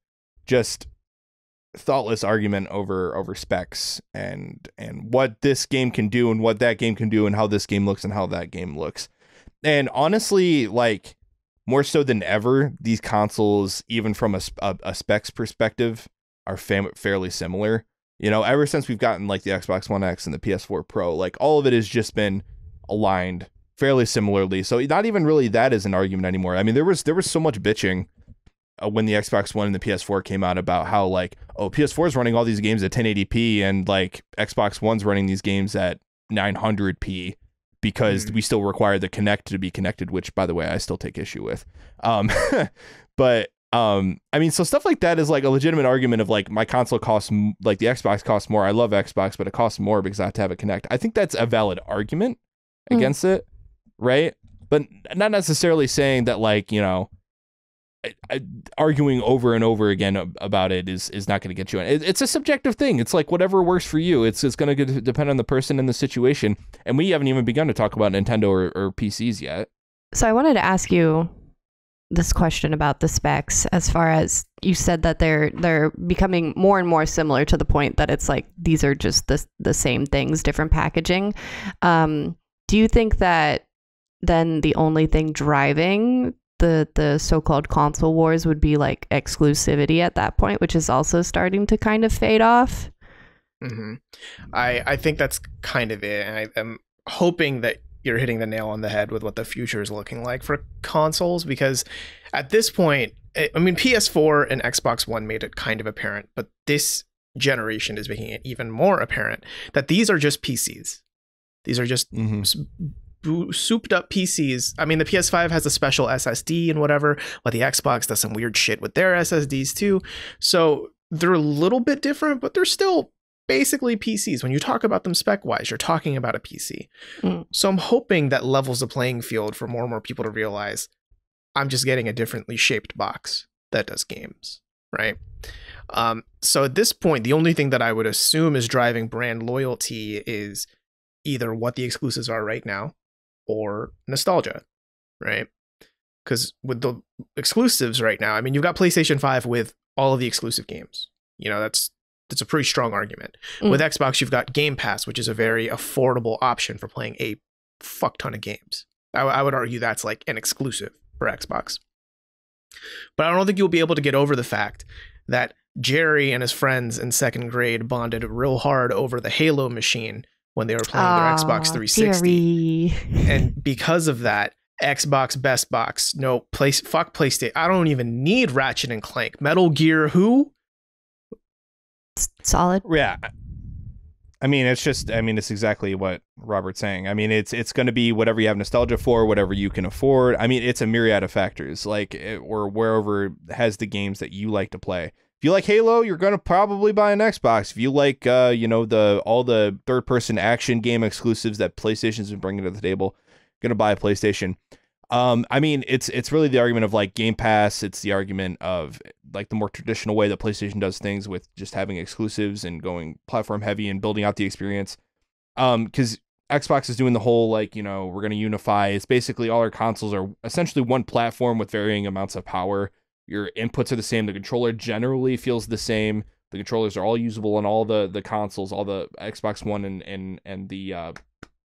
just thoughtless argument over over specs and and what this game can do and what that game can do and how this game looks and how that game looks. And honestly, like more so than ever, these consoles, even from a, a, a specs perspective, are fam- fairly similar. You know, ever since we've gotten like the Xbox One X and the PS4 Pro, like all of it has just been aligned fairly similarly. So not even really that is an argument anymore. I mean, there was there was so much bitching uh, when the Xbox One and the PS4 came out about how like oh PS4 is running all these games at 1080p and like Xbox One's running these games at 900p because Mhm. we still require the Kinect to be connected, which by the way I still take issue with. Um, [LAUGHS] but um, I mean, so stuff like that is like a legitimate argument of like my console costs m- like the Xbox costs more. I love Xbox, but it costs more because I have to have it connect. I think that's a valid argument Mm. against it, right? But not necessarily saying that like you know I- I- arguing over and over again about it is is not going to get you in. It, it's a subjective thing. It's like whatever works for you. It's it's going to depend on the person and the situation. And we haven't even begun to talk about Nintendo or, or PCs yet. So I wanted to ask you, this question about the specs as far as you said that they're they're becoming more and more similar to the point that it's like these are just the the same things, different packaging. Um, do you think that then the only thing driving the the so-called console wars would be like exclusivity at that point, which is also starting to kind of fade off? hmm I I think that's kind of it, and I am hoping that you're hitting the nail on the head with what the future is looking like for consoles because at this point, I I mean PS4 and Xbox One made it kind of apparent, but this generation is making it even more apparent that these are just PCs. These are just Mhm. s- souped up PCs. I mean, the PS5 has a special SSD and whatever, but the Xbox does some weird shit with their SSDs too. So they're a little bit different, but they're still basically PCs. When you talk about them spec wise, you're talking about a PC. Mm. So I'm hoping that levels the playing field for more and more people to realize I'm just getting a differently shaped box that does games, right? Um, so at this point, the only thing that I would assume is driving brand loyalty is either what the exclusives are right now or nostalgia, right? Because with the exclusives right now, I mean, you've got PlayStation 5 with all of the exclusive games. You know, that's that's a pretty strong argument. Mm. With Xbox, you've got Game Pass, which is a very affordable option for playing a fuck ton of games. I, I would argue that's like an exclusive for Xbox. But I don't think you'll be able to get over the fact that Jerry and his friends in second grade bonded real hard over the Halo machine when they were playing their Xbox 360 and because of that xbox best box no place fuck playstation i don't even need ratchet and clank metal gear who Solid. Yeah. I mean, it's just I mean, it's exactly what Robert's saying. I mean, it's it's going to be whatever you have nostalgia for, whatever you can afford. I mean, it's a myriad of factors, like it, or wherever has the games that you like to play. If you like Halo, you're going to probably buy an Xbox. If you like uh, you know, the all the third person action game exclusives that PlayStation's been bringing to the table, going to buy a PlayStation. Um, I mean, it's it's really the argument of like Game Pass. It's the argument of like the more traditional way that PlayStation does things with just having exclusives and going platform heavy and building out the experience. Um, because Xbox is doing the whole like you know we're gonna unify. It's basically all our consoles are essentially one platform with varying amounts of power. Your inputs are the same. The controller generally feels the same. The controllers are all usable on all the the consoles, all the Xbox One and and and the uh,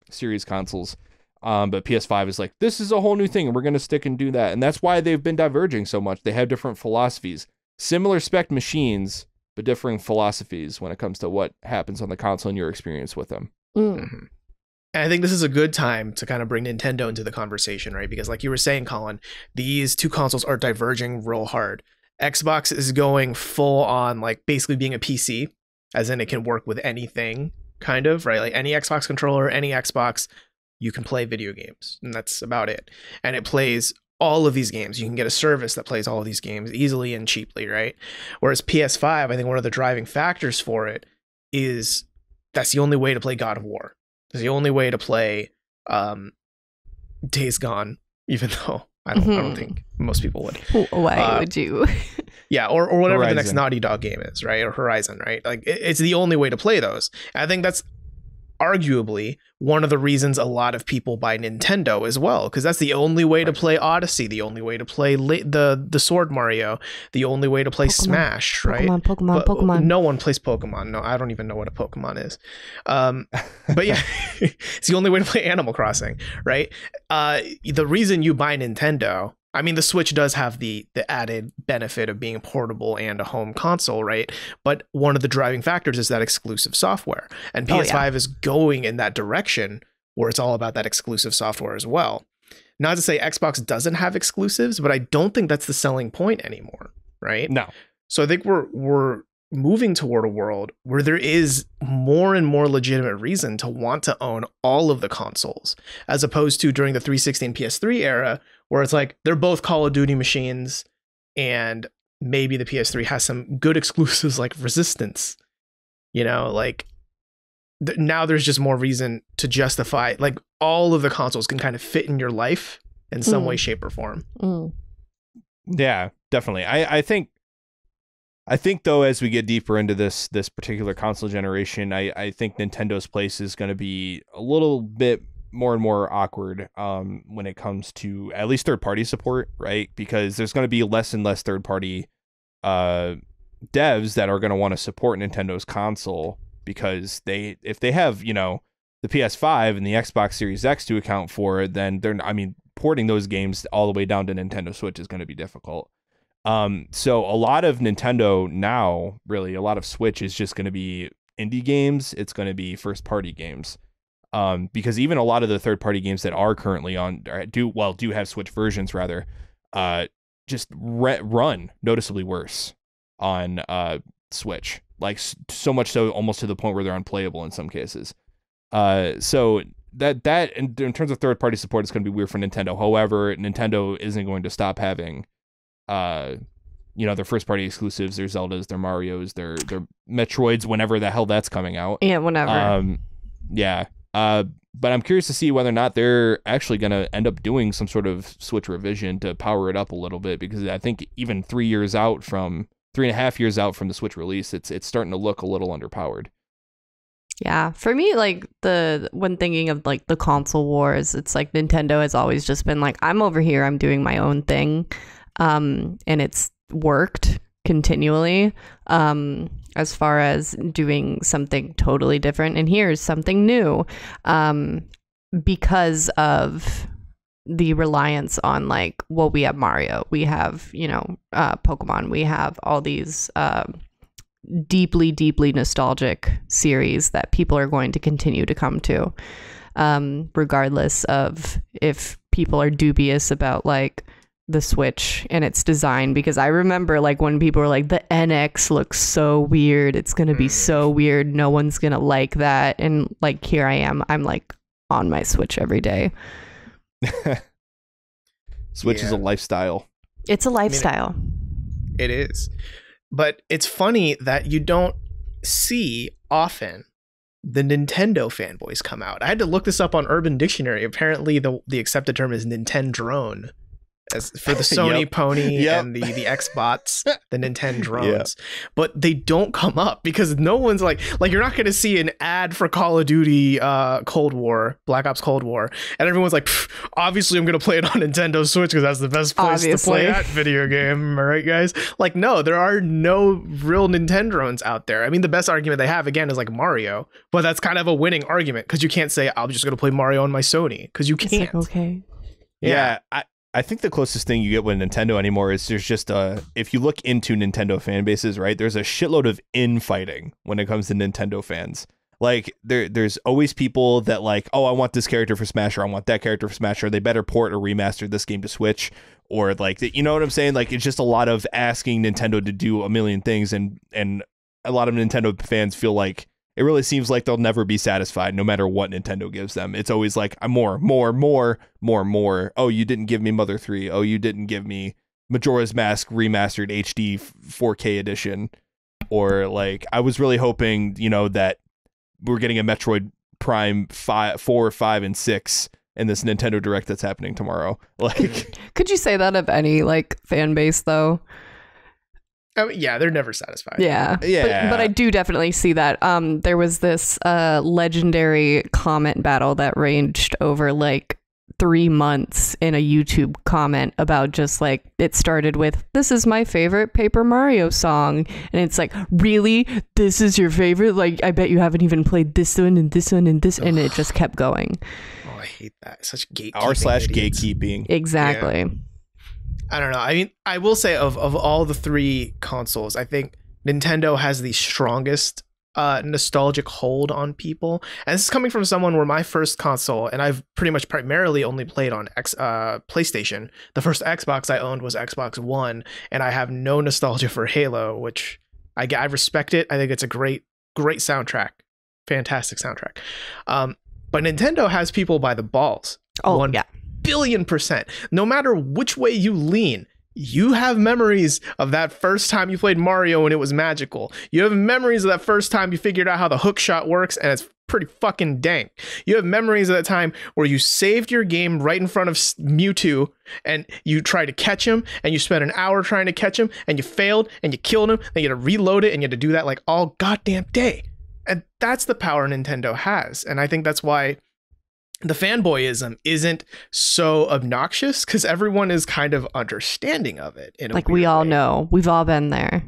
Series consoles. Um, but PS5 is like, this is a whole new thing, and we're going to stick and do that. And that's why they've been diverging so much. They have different philosophies, similar spec machines, but differing philosophies when it comes to what happens on the console and your experience with them. Mm. Mhm. And I think this is a good time to kind of bring Nintendo into the conversation, right? Because, like you were saying, Collin, these two consoles are diverging real hard. Xbox is going full on, like basically being a PC, as in it can work with anything, kind of, right? Like any Xbox controller, any Xbox, you can play video games, and that's about it. And it plays all of these games. You can get a service that plays all of these games easily and cheaply, right? Whereas PS5, I think one of the driving factors for it is that's the only way to play God of War. It's the only way to play um, Days Gone, [LAUGHS] even though I don't, I don't Mhm. think most people would. Why Uh, would you? [LAUGHS] Yeah, or, or whatever the next Naughty Dog game is, right? Or Horizon, right? Like it- it's the only way to play those. And I think that's arguably one of the reasons a lot of people buy Nintendo as well, because that's the only way to play Odyssey, the only way to play La- the the Sword Mario, the only way to play Pokemon. Smash, right? Pokemon, Pokemon, But Pokemon. No one plays Pokemon. No, I don't even know what a Pokemon is. Um, but yeah, [LAUGHS] [LAUGHS] it's the only way to play Animal Crossing, right? Uh, the reason you buy Nintendo, I mean, the Switch does have the the added benefit of being portable and a home console, right? But one of the driving factors is that exclusive software, and Oh, PS5 yeah. is going in that direction where it's all about that exclusive software as well. Not to say Xbox doesn't have exclusives, but I don't think that's the selling point anymore, right? No. So I think we're we're moving toward a world where there is more and more legitimate reason to want to own all of the consoles, as opposed to during the 360 and PS3 era, where it's like they're both Call of Duty machines, and maybe the PS3 has some good exclusives like Resistance. You know, like th- now there's just more reason to justify like all of the consoles can kind of fit in your life in some Mm. way, shape, or form. Mm. Yeah, definitely. I, I think I think though as we get deeper into this this particular console generation, I, I think Nintendo's place is going to be a little bit more and more awkward um, when it comes to at least third party support, right? Because there's going to be less and less third party uh, devs that are going to want to support Nintendo's console because they if they have you know the PS5 and the Xbox Series X to account for, then they're I mean porting those games all the way down to Nintendo Switch is going to be difficult. Um, so a lot of Nintendo now, really, a lot of Switch is just going to be indie games. It's going to be first party games. Um, because even a lot of the third party games that are currently on do well do have Switch versions rather, uh, just re- run noticeably worse on uh Switch. Like so much so, almost to the point where they're unplayable in some cases. Uh, so that that in, in terms of third party support, it's going to be weird for Nintendo. However, Nintendo isn't going to stop having, uh, you know, their first party exclusives, their Zeldas, their Mario's, their their Metroids, whenever the hell that's coming out. Yeah, whenever. Um, yeah. Uh, but I'm curious to see whether or not they're actually going to end up doing some sort of Switch revision to power it up a little bit because I think even three years out from three and a half years out from the Switch release, it's it's starting to look a little underpowered. Yeah, for me, like the when thinking of like the console wars, it's like Nintendo has always just been like, I'm over here, I'm doing my own thing, um, and it's worked continually. Um, as far as doing something totally different, and here's something new, um, because of the reliance on like, well, we have Mario, we have you know, uh, Pokemon, we have all these. Uh, deeply, deeply nostalgic series that people are going to continue to come to, um, regardless of if people are dubious about like the Switch and its design. Because I remember like when people were like, the NX looks so weird, it's gonna be so mm. weird, no one's gonna like that, and like here I am, I'm like on my Switch every day. [LAUGHS] Switch Yeah. is a lifestyle. It's a lifestyle. It is. But it's funny that you don't see often the Nintendo fanboys come out. I had to look this up on Urban Dictionary. Apparently the the accepted term is Nintendrone. As for the [LAUGHS] Sony Yep. Pony Yep. and the the Xbots, [LAUGHS] the Nintendrones. But they don't come up because no one's like like you're not gonna see an ad for Call of Duty uh Cold War, Black Ops Cold War, and everyone's like, obviously I'm gonna play it on [LAUGHS] Nintendo Switch because that's the best place to play that video game. Am I right, guys? Like, no, there are no real Nintendo drones out there. I mean, the best argument they have again is like Mario, but that's kind of a winning argument because you can't say I'm just gonna play Mario on my Sony because you can't. like okay. Yeah, I, I think the closest thing you get with Nintendo anymore is there's just a if you look into Nintendo fan bases, right? There's a shitload of infighting when it comes to Nintendo fans. Like there there's always people that like, oh, I want this character for Smash or I want that character for Smash or they better port or remaster this game to Switch or like you know what I'm saying? Like it's just a lot of asking Nintendo to do a million things and and a lot of Nintendo fans feel like it really seems like they'll never be satisfied no matter what Nintendo gives them. It's always like more, more, more, more, more. Oh, you didn't give me Mother 3. Oh, you didn't give me Majora's Mask remastered HD 4K edition. Or like I was really hoping, you know, that we're getting a Metroid Prime 5 4, 5 and 6 in this Nintendo Direct that's happening tomorrow. [LAUGHS] Like Could you say that of any like fan base though? I mean, yeah, they're never satisfied. Yeah. Yeah. But, but I do definitely see that. Um, there was this uh, legendary comment battle that ranged over like three months in a YouTube comment about just like it started with this is my favorite Paper Mario song and it's like really this is your favorite like I bet you haven't even played this one and this one and this and it just kept going Oh, I hate that. Such gatekeeping. r slash idiots. gatekeeping. exactly I don't know. I mean, I will say of of all the three consoles, I think Nintendo has the strongest uh, nostalgic hold on people. And this is coming from someone where my first console, and I've pretty much primarily only played on X uh, PlayStation. The first Xbox I owned was Xbox One, and I have no nostalgia for Halo, which I I respect it. I think it's a great great soundtrack, fantastic soundtrack. Um, but Nintendo has people by the balls oh One yeah billion percent. No matter which way you lean, you have memories of that first time you played Mario and it was magical. You have memories of that first time you figured out how the hook shot works and it's pretty fucking dank. You have memories of that time where you saved your game right in front of Mewtwo and you tried to catch him and you spent an hour trying to catch him and you failed and you killed him and you had to reload it and you had to do that like all goddamn day. And that's the power Nintendo has. And I think that's why the fanboyism isn't so obnoxious because everyone is kind of understanding of it. In a Like we all way. know. We've all been there.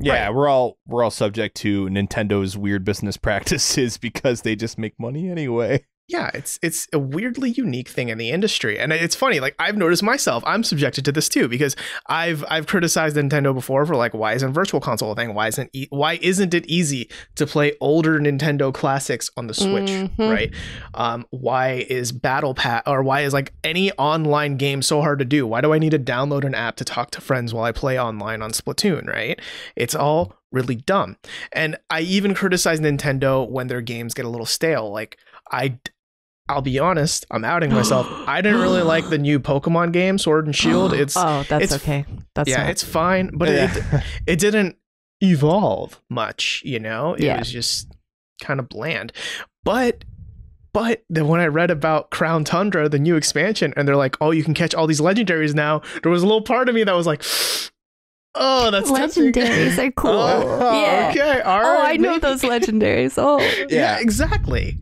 Yeah, we're all we're all subject to Nintendo's weird business [LAUGHS] practices because they just make money anyway. Yeah, it's it's a weirdly unique thing in the industry, and it's funny. Like I've noticed myself, I'm subjected to this too because I've I've criticized Nintendo before for like why isn't Virtual Console a thing? Why isn't e- why isn't it easy to play older Nintendo classics on the Switch? Mhm. Right? Um, why is Battle Pass or why is like any online game so hard to do? Why do I need to download an app to talk to friends while I play online on Splatoon? Right? It's all really dumb. And I even criticize Nintendo when their games get a little stale. Like I I'll be honest, I'm outing myself. [GASPS] I didn't really like the new Pokemon game, Sword and Shield. [GASPS] It's oh, that's it's- okay. That's yeah, not- it's fine, but it [LAUGHS] it didn't evolve much, you know? It Yeah. was just kind of bland. But but then when I read about Crown Tundra, the new expansion, and they're like, "Oh, you can catch all these legendaries now," there was a little part of me that was like, [GASPS] "Oh, that's tempting." legendaries are [LAUGHS] cool. Oh, yeah. Okay. All right. Oh. I know maybe. those legendaries. Oh, [LAUGHS] Yeah, Yeah. exactly.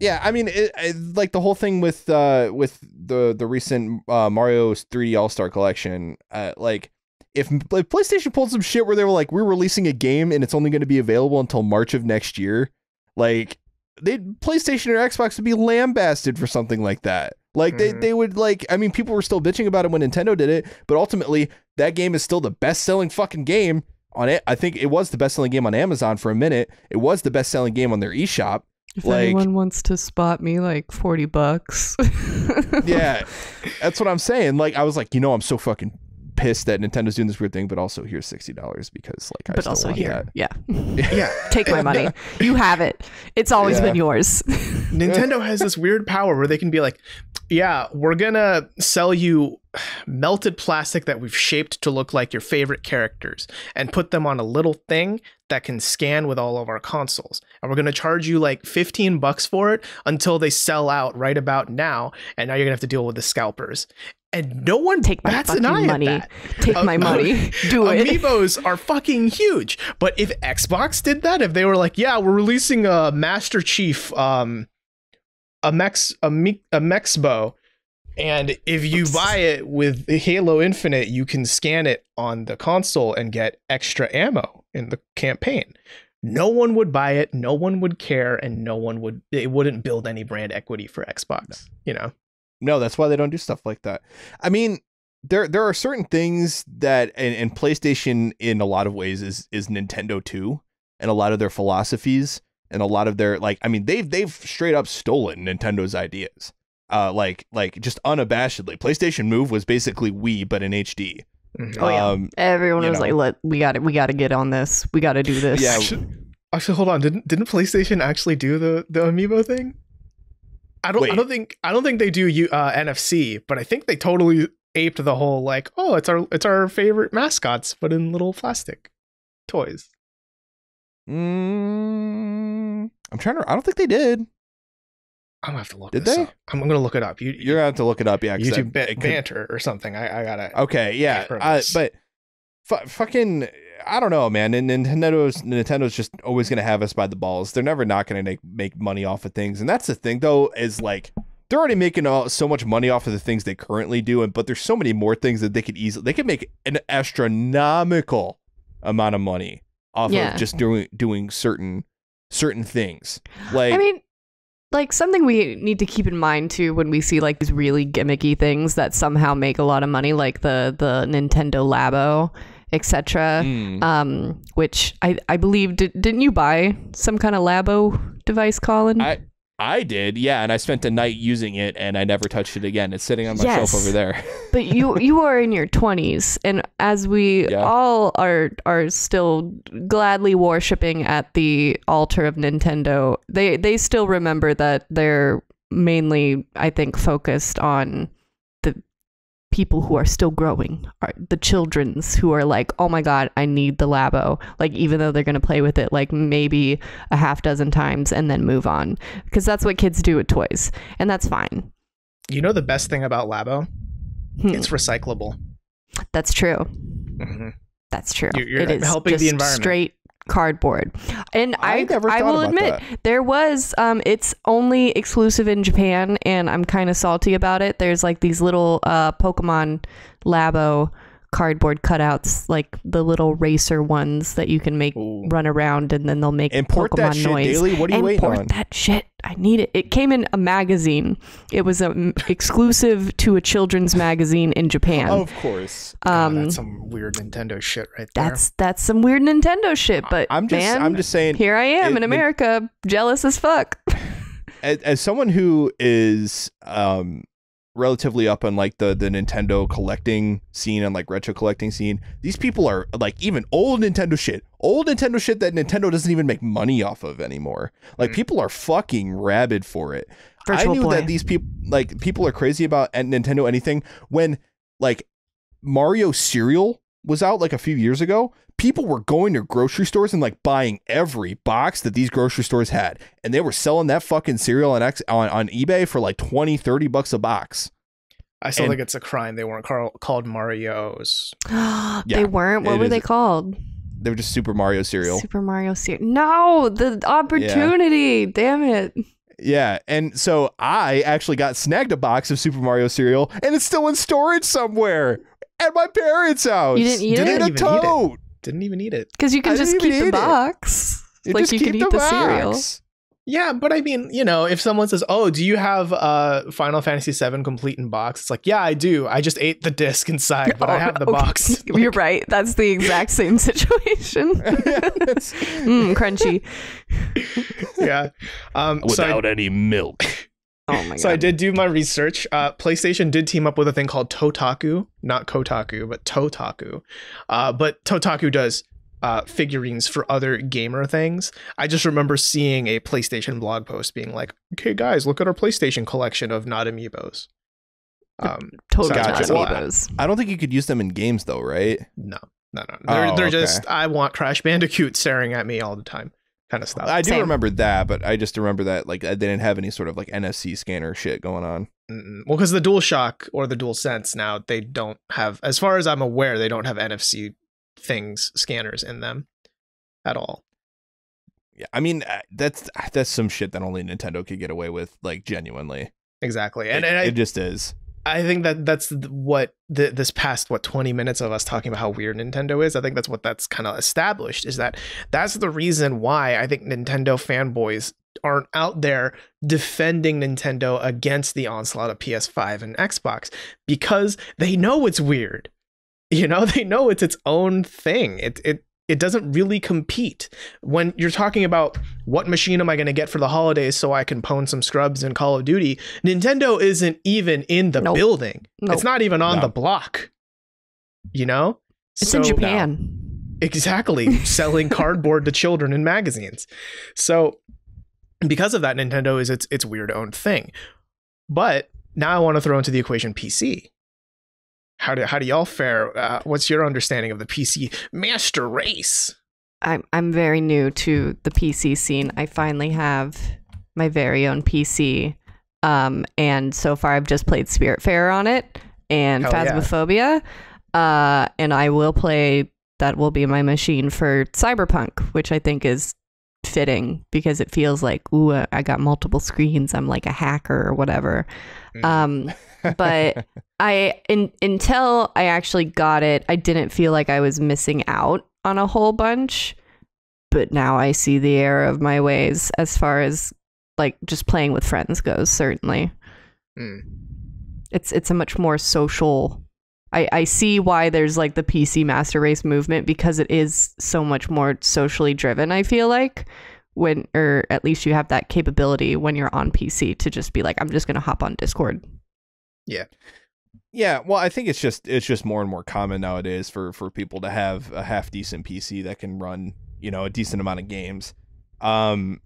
Yeah, I mean, it, it, like the whole thing with uh with the the recent uh, Mario's 3D All Star Collection, uh, like if, if PlayStation pulled some shit where they were like, we're releasing a game and it's only going to be available until March of next year, like they PlayStation or Xbox would be lambasted for something like that. Like they, Mhm. they would like I mean people were still bitching about it when Nintendo did it, but ultimately that game is still the best selling fucking game on it. I think it was the best selling game on Amazon for a minute. It was the best selling game on their eShop. If Like- anyone wants to spot me, like forty bucks. [LAUGHS] yeah that's what i'm saying like i was like you know i'm so fucking pissed that nintendo's doing this weird thing but also here's $60 because like i but still also want here, yeah, that. Yeah. [LAUGHS] [LAUGHS] take my money. [LAUGHS] You have it. It's always Yeah. been yours. Nintendo has this weird power where they can be like, yeah, we're gonna sell you melted plastic that we've shaped to look like your favorite characters and put them on a little thing that can scan with all of our consoles. And we're gonna charge you like 15 bucks for it until they sell out right about now. And now you're gonna have to deal with the scalpers. And no one Take my bats an fucking eye money. at that. Take Uh, my money. [LAUGHS] Do it. Amiibos are fucking huge. But if Xbox did that, if they were like, yeah, we're releasing a Master Chief, um, a Mex, a, Me- a Mexbo, and if you Oops. buy it with Halo Infinite, you can scan it on the console and get extra ammo in the campaign. No one would buy it, no one would care, and no one would. It wouldn't build any brand equity for Xbox. You know. No that's why they don't do stuff like that i mean there there are certain things that and, and playstation in a lot of ways is is nintendo too and a lot of their philosophies and a lot of their like i mean they've they've straight up stolen nintendo's ideas uh like like just unabashedly playstation move was basically wii but in hd Mhm. Oh, yeah. um Everyone was know. like, "Let we got it, We got to get on this. We got to do [LAUGHS] this." Yeah. Actually, actually, hold on. Didn't didn't PlayStation actually do the the amiibo thing? I don't. I don't think. I don't think they do you uh, NFC, but I think they totally aped the whole like, oh, it's our it's our favorite mascots, but in little plastic toys. Mm, I'm trying to. I don't think they did. I'm gonna have to look. Did this they? Up. I'm gonna look it up. You, You're gonna have to look it up. Yeah, YouTube I- ba- it could- banter or something. I, I gotta. Okay, yeah, uh, but fu- fucking, I don't know, man. And Nintendo's Nintendo's just always gonna have us by the balls. They're never not gonna make make money off of things, and that's the thing though. Is like they're already making all, so much money off of the things they currently do, and but there's so many more things that they could easily they could make an astronomical amount of money off Yeah. of just doing doing certain certain things. Like I mean, like something we need to keep in mind too when we see like these really gimmicky things that somehow make a lot of money, like the the Nintendo Labo, etc. mm, Um, which I I believe did, didn't you buy some kind of Labo device, Collin? I I did, yeah, and I spent a night using it, and I never touched it again. It's sitting on my Yes. shelf over there. [LAUGHS] but you you are in your 20s and as we Yeah. all are are still gladly worshiping at the altar of Nintendo they they still remember that they're mainly I think focused on people who are still growing are the children's who are like oh my god I need the labo like even though they're going to play with it like maybe a half dozen times and then move on because that's what kids do with toys and that's fine You know the best thing about Labo? Hmm. It's recyclable. that's true Mhm. That's true. You're- you're It is helping the environment. Straight cardboard. And I, I I will admit that. there was um it's only exclusive in Japan and I'm kind of salty about it. There's like these little uh Pokemon Labo cardboard cutouts like the little racer ones that you can make Ooh. run around and then they'll make Import Pokemon that shit noise. daily. What are you waiting Import on? that shit. I need it. It came in a magazine. It was a m- [LAUGHS] exclusive to a children's magazine in Japan. Of course. Um, that's some weird Nintendo shit right there. that's that's some weird Nintendo shit. But I'm just man, I'm just saying here I am it- in America, jealous as fuck. [LAUGHS] as, as someone who is um relatively up on like the the Nintendo collecting scene and like retro collecting scene, these people are like even old Nintendo shit, old Nintendo shit that Nintendo doesn't even make money off of anymore. Like Mm. people are fucking rabid for it. Virtual I knew Boy. that these people like people are crazy about Nintendo anything when like Mario cereal was out like a few years ago. People were going to grocery stores and like buying every box that these grocery stores had. And they were selling that fucking cereal on X on, on eBay for like 20, 30 bucks a box. I still and- think it's a crime they weren't car- called Mario's. [GASPS] Yeah, they weren't. What were is- they called? They were just Super Mario cereal. Super Mario cereal. No, the opportunity. Damn it. Yeah. And so I actually got snagged a box of Super Mario cereal and it's still in storage somewhere at my parents' house. You didn't eat Didn't it? in a even eat it. Tote. Didn't even eat it. Because you can I just keep the eat it. box. Like just you can eat the, cereal. Yeah, but I mean, you know, if someone says, "Oh, do you have uh Final Fantasy VII complete in box?" It's like, "Yeah, I do. I just ate the disc inside, but I [LAUGHS] Oh, have the okay. box." [LAUGHS] You're right. That's the exact same [LAUGHS] situation. Mm, crunchy. yeah. Um, so I, Without any milk. Oh [LAUGHS] my god. so I did do my research. Uh, PlayStation did team up with a thing called Totaku, not Kotaku, but Totaku. Uh, but Totaku does uh, figurines for other gamer things. I just remember seeing a PlayStation blog post being like, "Okay, guys, look at our PlayStation collection of not amiibos." Um, Totally Gotcha. not amiibos. I don't think you could use them in games though, right? No, no, no. They're, Oh, they're okay. just, I want Crash Bandicoot staring at me all the time kind of stuff. I do Same. remember that, but I just remember that like they didn't have any sort of like NFC scanner shit going on. Mm-mm. Well, because the DualShock or the DualSense now, they don't have, as far as I'm aware, they don't have NFC things, scanners in them at all. Yeah, I mean uh, that's that's some shit that only Nintendo could get away with, like genuinely. Exactly. And, it, and I, it just is. I think that that's what the, this past what 20 minutes of us talking about how weird Nintendo is. I think that's what that's kind of established is that that's the reason why I think Nintendo fanboys aren't out there defending Nintendo against the onslaught of PS5 and Xbox because they know it's weird. You know, [LAUGHS] they know it's its own thing. It it it doesn't really compete. When you're talking about what machine am I going to get for the holidays so I can pwn some scrubs in Call of Duty, Nintendo isn't even in the Nope. building. Nope. It's not even on No. the block. You know? It's in So- Japan. Exactly. selling [LAUGHS] cardboard to children in magazines. So because of that, Nintendo is its its weird own thing. But now I want to throw into the equation PC. How do how do y'all fare? Uh, what's your understanding of the PC master race? I'm I'm very new to the PC scene. I finally have my very own PC. Um, and so far I've just played Spiritfarer on it and Hell yeah. Phasmophobia. Uh, and I will play that will be my machine for Cyberpunk, which I think is fitting because it feels like, ooh, I got multiple screens. I'm like a hacker or whatever. Mm. Um, but [LAUGHS] I in, until I actually got it, I didn't feel like I was missing out on a whole bunch. But now I see the error of my ways as far as like just playing with friends goes. Certainly, Mm. it's it's a much more social. I, I see why there's like the PC master race movement because it is so much more socially driven. I feel like when or at least you have that capability when you're on PC to just be like, I'm just gonna hop on Discord. Yeah, Yeah, well, I think it's just it's just more and more common nowadays for for people to have a half decent PC that can run you know a decent amount of games. Um,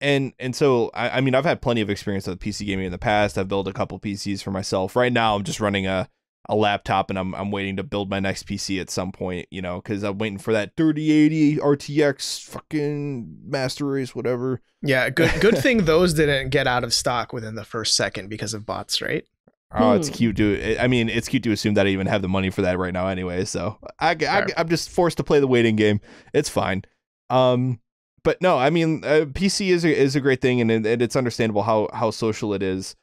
and and so I, I mean I've had plenty of experience with PC gaming in the past. I've built a couple PCs for myself. Right now I'm just running a a laptop and I'm I'm waiting to build my next PC at some point. You know, because I'm waiting for that 3080 RTX fucking master race whatever. Yeah, good good [LAUGHS] thing those didn't get out of stock within the first second because of bots, right? Oh, it's Hmm. cute to. I mean, it's cute to assume that I even have the money for that right now, anyway. So I, I I'm just forced to play the waiting game. It's fine. Um, but no, I mean, uh, PC is a, is a great thing, and, and it's understandable how how social it is.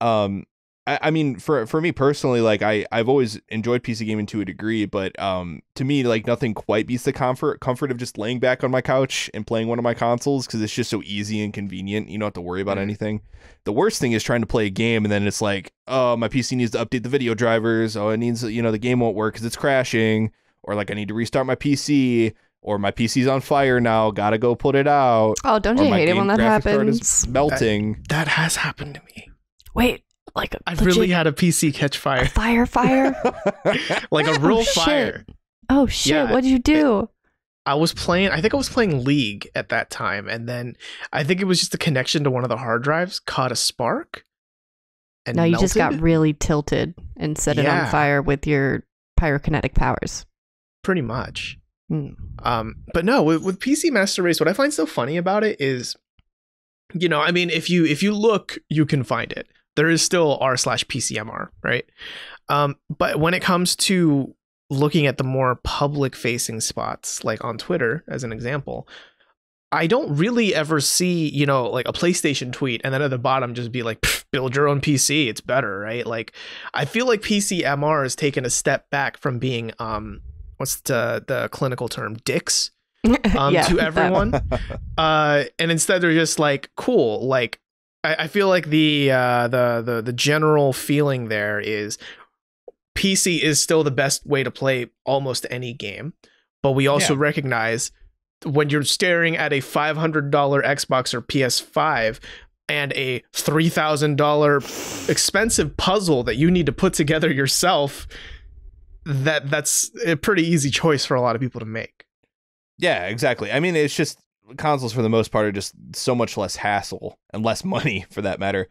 Um, I, I mean, for for me personally, like I I've always enjoyed PC gaming to a degree, but um, to me, like nothing quite beats the comfort comfort of just laying back on my couch and playing one of my consoles because it's just so easy and convenient. You don't have to worry about Mhm. anything. The worst thing is trying to play a game and then it's like, oh, my PC needs to update the video drivers. Oh, it needs, you know, the game won't work because it's crashing, or like I need to restart my PC, or my PC's on fire now. Gotta go put it out. Oh, don't or you hate it when that graphics card happens? is melting. That has happened to me. Wait, like legit really had a PC catch fire, fire, fire. [LAUGHS] like a real Oh, shit. fire. Oh shit! Yeah, What'd you do? I was playing. I think I was playing League at that time, and then I think it was just the connection to one of the hard drives caught a spark. And no, you just got really tilted and set it Yeah. on fire with your pyrokinetic powers. pretty much. Hmm. Um, but no, with, with PC Master Race, what I find so funny about it is, you know, I mean, if you if you look, you can find it. There is still r slash PCMR, right? Um, but when it comes to looking at the more public facing spots, like on Twitter, as an example, I don't really ever see, you know, like a PlayStation tweet and then at the bottom just be like, build your own PC, it's better, right? Like, I feel like PCMR has taken a step back from being, um, what's the the clinical term, dicks, [LAUGHS] um, Yeah, to everyone. [LAUGHS] uh, and instead they're just like, cool. Like, I, I feel like the uh, the the the general feeling there is PC is still the best way to play almost any game, but we also recognize when you're staring at a five hundred dollar Xbox or PS5 and a three thousand dollar expensive puzzle that you need to put together yourself, that that's a pretty easy choice for a lot of people to make. Yeah, exactly. I mean, it's just consoles for the most part are just so much less hassle and less money [LAUGHS] for that matter.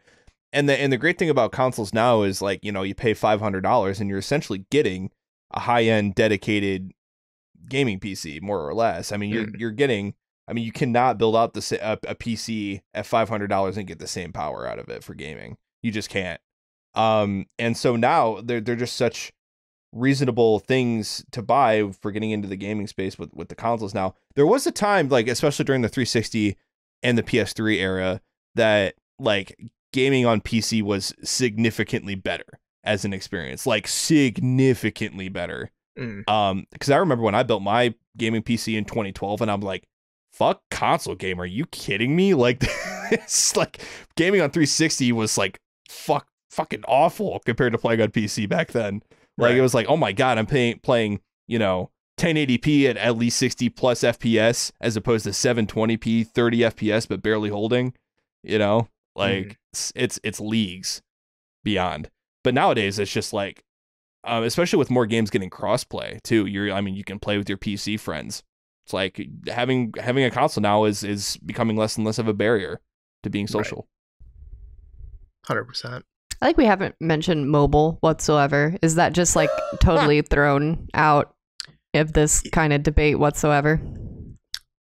And the and the great thing about consoles now is like, you know, you pay $500 and you're essentially getting a high-end dedicated gaming PC more or less. I mean, you're Mm. you're getting I mean, you cannot build out the a, a PC at $500 and get the same power out of it for gaming. You just can't. Um and so now they're they're just such reasonable things to buy for getting into the gaming space with with the consoles now. There was a time like especially during the 360 and the PS3 era that like gaming on PC was significantly better as an experience. Like significantly better. Mm. Um cuz I remember when I built my gaming PC in 2012 and I'm like fuck console game are you kidding me like [LAUGHS] it's like gaming on 360 was like fuck fucking awful compared to playing on PC back then like Right. it was like, oh my god, I'm playing playing, you know, 1080p at at least 60 plus FPS as opposed to 720p 30 FPS but barely holding, you know? Like Mhm. it's, it's it's leagues beyond. But nowadays it's just like um, especially with more games getting crossplay too. You're I mean, you can play with your PC friends. It's like having having a console now is is becoming less and less of a barrier to being social. Hundred percent. I think we haven't mentioned mobile whatsoever. Is that just like totally [LAUGHS] thrown out of this kind of debate whatsoever?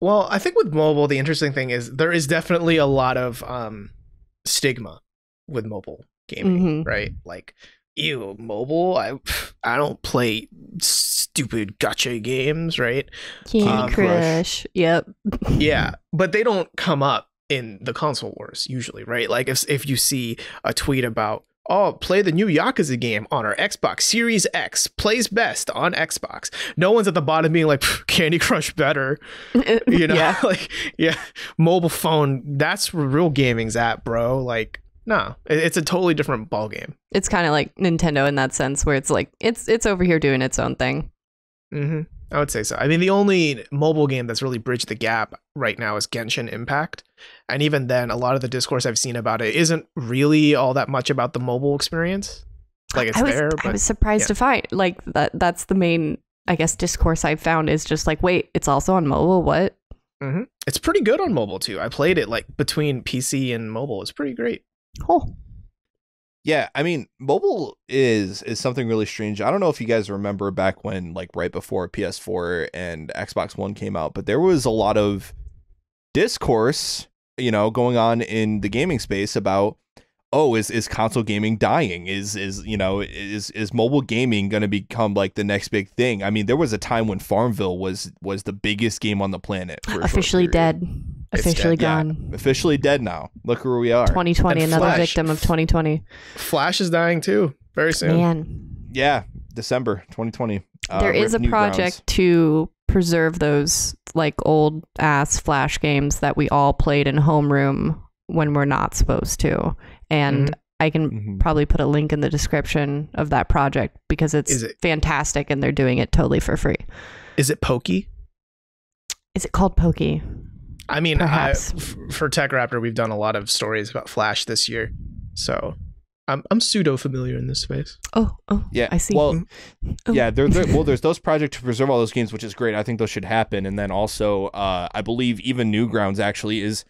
Well, I think with mobile, the interesting thing is there is definitely a lot of um, stigma with mobile gaming, Mhm. right? Like, ew, mobile. I [SIGHS] I don't play stupid gotcha games, right? Candy Um, Crush. Yep. yeah, but they don't come up in the console wars usually, right? Like if if you see a tweet about oh, play the new Yakuza game on our Xbox Series X, plays best on Xbox. No one's at the bottom being like Candy Crush better, [LAUGHS] you know? Yeah. [LAUGHS] like yeah, mobile phone. That's where real gaming's at, bro. Like no, it- it's a totally different ball game. It's kind of like Nintendo in that sense, where it's like it's it's over here doing its own thing. hmm I would say so. I mean, the only mobile game that's really bridged the gap right now is Genshin Impact. And even then, a lot of the discourse I've seen about it isn't really all that much about the mobile experience. Like it's I was there, I was surprised yeah. to find like that. That's the main, I guess, discourse I've found is just like, wait, it's also on mobile. What? Mhm. it's pretty good on mobile too. I played it like between PC and mobile. It's pretty great. Oh, Yeah, I mean, mobile is is something really strange. I don't know if you guys remember back when like right before PS4 and Xbox 1 came out, but there was a lot of discourse, you know, going on in the gaming space about oh, is is console gaming dying? Is is you know is is mobile gaming going to become like the next big thing? I mean, there was a time when Farmville was was the biggest game on the planet. Officially dead. It's Officially Yeah, gone. officially dead now. Look where we are. 2020, And another Flash. victim of 2020. Flash is dying too very soon. Man, Yeah, December 2020. Uh, there is a Rip project Newgrounds. to preserve those like old ass flash games that we all played in homeroom when we're not supposed to and Mhm. i can Mhm. probably put a link in the description of that project because it's it- fantastic and they're doing it totally for free Is it Poki? is it called Poki I mean, I, Perhaps. f- for TechRaptor, we've done a lot of stories about Flash this year, so I'm I'm pseudo familiar in this space. oh oh Yeah, i see Well, Oh. yeah, there, there, well, [LAUGHS] there's those projects to preserve all those games, which is great. I think those should happen. And then also, uh, I believe even Newgrounds actually is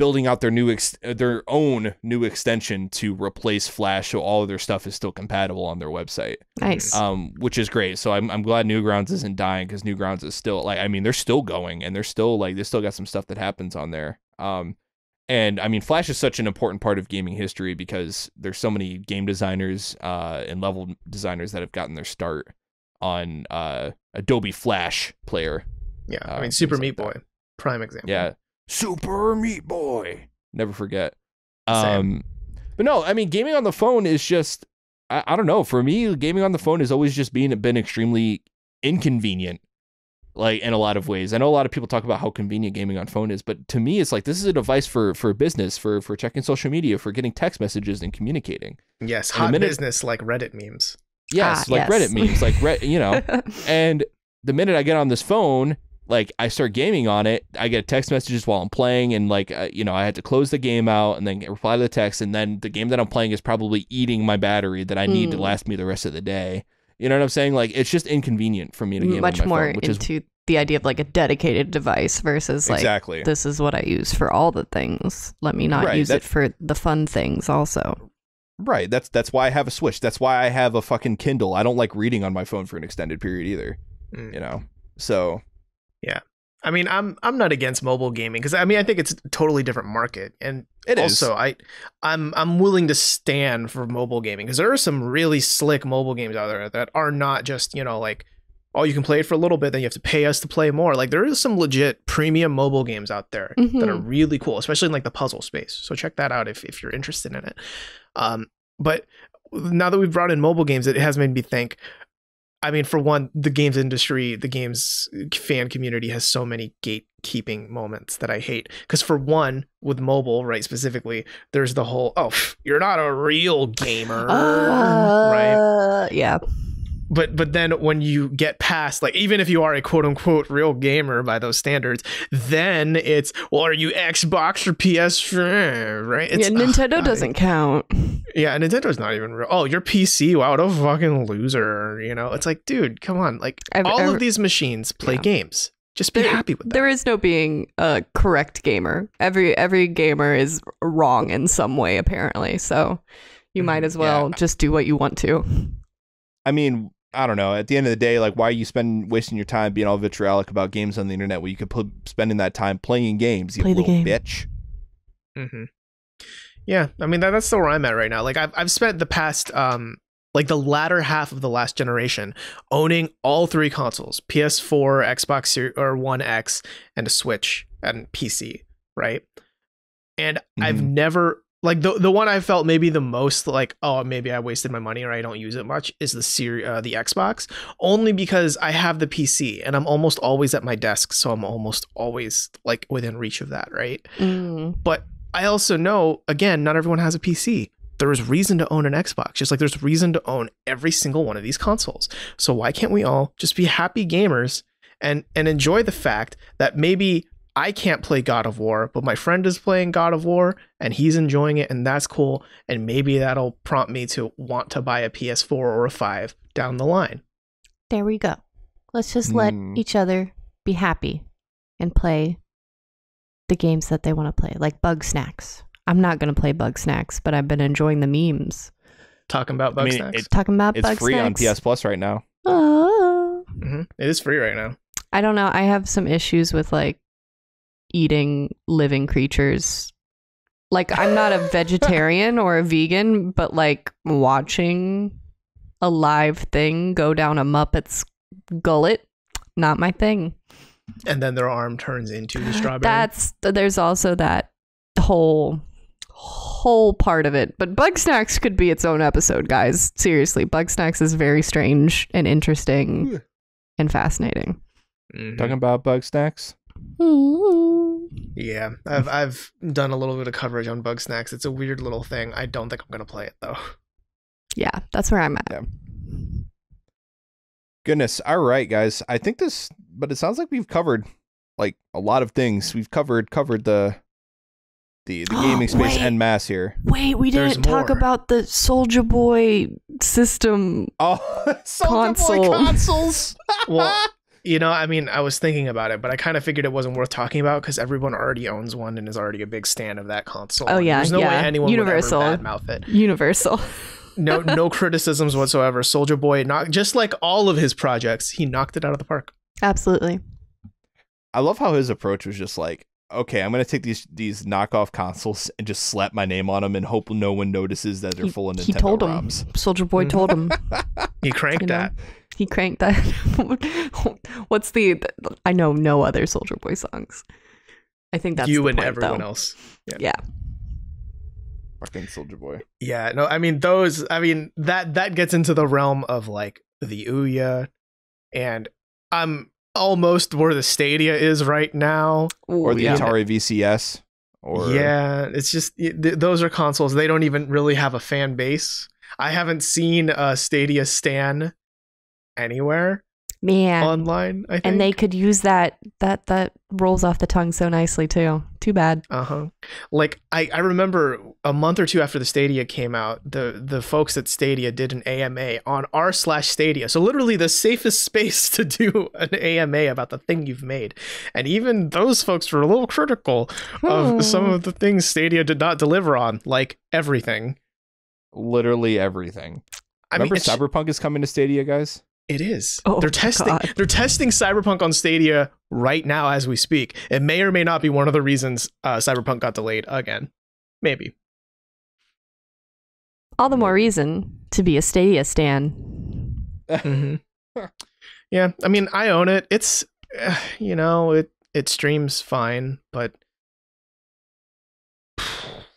building out their new ex- uh, their own new extension to replace Flash, so all of their stuff is still compatible on their website, nice um, which is great. So I'm I'm glad Newgrounds isn't dying because Newgrounds is still like I mean they're still going and they're still like they still got some stuff that happens on there. Um, and I mean Flash is such an important part of gaming history because there's so many game designers uh, and level designers that have gotten their start on uh, Adobe Flash player. Yeah, Uh, I mean, Super like Meat that. Boy, prime example. Yeah. Super Meat Boy. Never forget. Same. Um but no, I mean gaming on the phone is just I, I don't know. For me, gaming on the phone has always just been been extremely inconvenient. Like in a lot of ways. I know a lot of people talk about how convenient gaming on phone is, but to me it's like this is a device for for business, for for checking social media, for getting text messages and communicating. Yes, In hot minute- business like Reddit memes. Yes, Ah, like yes. Reddit memes, like Re- you know, [LAUGHS] and the minute I get on this phone, like I start gaming on it, I get text messages while I'm playing, and like uh, you know, I had to close the game out and then reply to the text, and then the game that I'm playing is probably eating my battery that I need to Hmm. last me the rest of the day. You know what I'm saying? Like it's just inconvenient for me to game much on my more phone, which is into the idea of like a dedicated device versus like exactly this is what I use for all the things. Let me not Right, use it for the fun things also. right. That's that's why I have a Switch. That's why I have a fucking Kindle. I don't like reading on my phone for an extended period either. Mm. You know, so I mean, I'm I'm not against mobile gaming because I mean I think it's a totally different market, and it is. also I I'm I'm willing to stand for mobile gaming because there are some really slick mobile games out there that are not just you know like oh you can play it for a little bit then you have to pay us to play more like there is some legit premium mobile games out there that are Mhm. really cool especially in like the puzzle space so check that out if if you're interested in it um but now that we've brought in mobile games it has made me think I mean, for one, the games industry, the games fan community has so many gatekeeping moments that I hate. Because for one, with mobile, right, specifically, there's the whole, oh, you're not a real gamer, right? Uh, Yeah. But but then when you get past, like, even if you are a quote unquote real gamer by those standards, then it's, well, are you Xbox or PS? Right? yeah, Nintendo God, [LAUGHS] doesn't count. yeah, Nintendo's not even real. Oh, you're PC. Wow, what a fucking loser. You know, it's like, dude, come on. Like, I've- all I've- of these machines play Yeah. games. Just be There- happy with that. There is no being a correct gamer. Every every gamer is wrong in some way apparently. So you might Mhm. as well Yeah. just do what you want to. I mean, I don't know. At the end of the day, like, why are you spending wasting your time being all vitriolic about games on the internet when you could put spending that time playing games? You Play the little game. bitch. hmm Yeah, I mean that, that's still where I'm at right now. Like I've I've spent the past um like the latter half of the last generation owning all three consoles: PS4, Xbox or One X, and a Switch and PC. Right, and I've Mhm. never like the the one I felt maybe the most like oh maybe I wasted my money or I don't use it much is the Siri uh, the Xbox only because I have the PC and I'm almost always at my desk so I'm almost always like within reach of that right Mm. but I also know, again, not everyone has a PC. There is reason to own an Xbox, just like there's reason to own every single one of these consoles. So why can't we all just be happy gamers and and enjoy the fact that maybe I can't play God of War, but my friend is playing God of War and he's enjoying it and that's cool and maybe that'll prompt me to want to buy a PS4 or a 5 down the line. There we go. Let's just let Mm. each other be happy and play the games that they want to play, like Bugsnax. I'm not going to play Bugsnax, but I've been enjoying the memes. Talking about I bug mean, snacks. it- Talking about It's Bug free on PS Plus right now. Oh. Mhm. It is free right now. I don't know. I have some issues with like eating living creatures Like I'm not a [LAUGHS] vegetarian or a vegan, but like watching a live thing go down a Muppet's gullet, not my thing. And then their arm turns into the strawberry. That's there's also that whole whole part of it. But Bugsnax could be its own episode, guys. Seriously, Bugsnax is very strange and interesting and fascinating. Mhm. Talking about bug snacks. Mm-hmm. Yeah, I've I've done a little bit of coverage on Bugsnax. It's a weird little thing. I don't think I'm gonna play it though. Yeah, that's where I'm at. Goodness. All right, guys. I think this, but it sounds like we've covered like a lot of things. We've covered covered the the the [GASPS] gaming space Wait. en masse here. Wait, we didn't talk more. about the Soulja Boy system. Oh, [LAUGHS] Soulja Boy consoles. Well, you know, I mean, I was thinking about it, but I kind of figured it wasn't worth talking about because everyone already owns one and is already a big stan of that console. Oh, yeah, there's no way yeah. anyone Universal. would ever badmouth it. Universal. No, [LAUGHS] no criticisms whatsoever. Soulja Boy, not just like all of his projects, he knocked it out of the park. Absolutely. I love how his approach was just like, okay, I'm gonna take these these knockoff consoles and just slap my name on them and hope no one notices that they're He- full of Nintendo he told him. ROMs. Soulja Boy told him. [LAUGHS] He cranked You know? that. he cranked that. [LAUGHS] What's the? I know no other Soulja Boy songs. I think that's you the and point, everyone though. else. Yeah. Fucking Soulja Boy. Yeah, no, I mean those. I mean that that gets into the realm of like the Ouya, and I'm almost where the Stadia is right now. Or the yeah. Atari VCS. Or yeah, it's just it- th- those are consoles. They don't even really have a fan base. I haven't seen a Stadia Stan anywhere Man. online. I think. and they could use that that that rolls off the tongue so nicely too. Too bad. Uh huh. Like I, I remember a month or two after the Stadia came out, the the folks at Stadia did an AMA on r slash Stadia. So literally the safest [LAUGHS] space to do an AMA about the thing you've made. And even those folks were a little critical of some Hmm. of the things Stadia did not deliver on, like everything. literally everything. I Remember mean, Cyberpunk is coming to Stadia, guys? It is. Oh they're testing. God. They're testing Cyberpunk on Stadia right now as we speak. It may or may not be one of the reasons uh, Cyberpunk got delayed again. Maybe. All the more reason to be a Stadia stan. hmm yeah, I mean, I own it. It's, uh, [SIGHS] you know, it it streams fine, but [SIGHS]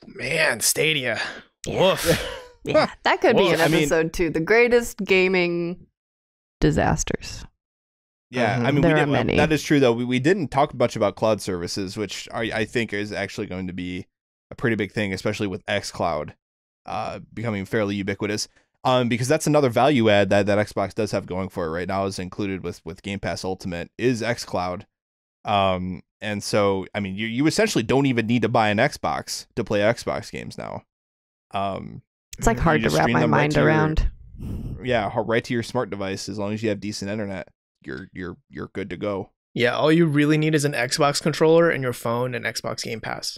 man, Stadia. Woof. [LAUGHS] Yeah, that could be an I mean- episode too. The greatest gaming disasters. Yeah, Mhm. I mean, There we are many. that is true though. We, we didn't talk much about cloud services, which I, I think is actually going to be a pretty big thing, especially with xCloud uh, becoming fairly ubiquitous. Um, because that's another value add that, that Xbox does have going for it right now is included with with Game Pass Ultimate is xCloud. Um, and so I mean, you you essentially don't even need to buy an Xbox to play Xbox games now. Um, It's like hard to wrap my right mind your- around. Yeah, right to your smart device as long as you have decent internet, you're you're you're good to go. Yeah, all you really need is an Xbox controller and your phone and Xbox Game Pass.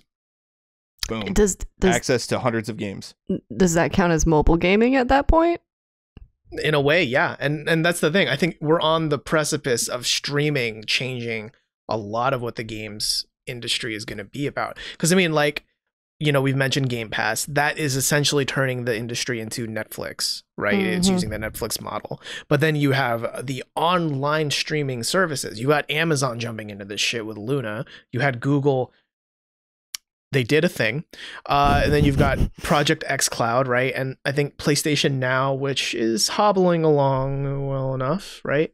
Boom. Does does access to hundreds of games. does that count as mobile gaming at that point? In a way, yeah. And and that's the thing. I think we're on the precipice of streaming changing a lot of what the games industry is going to be about. Cuz I mean like you know, we've mentioned Game Pass. That is essentially turning the industry into Netflix, right? It's Mhm. using the Netflix model. But then you have the online streaming services. You got Amazon jumping into this shit with Luna. You had Google they did a thing. Uh, and then you've got Project X Cloud, right? And I think PlayStation Now, which is hobbling along well enough, right?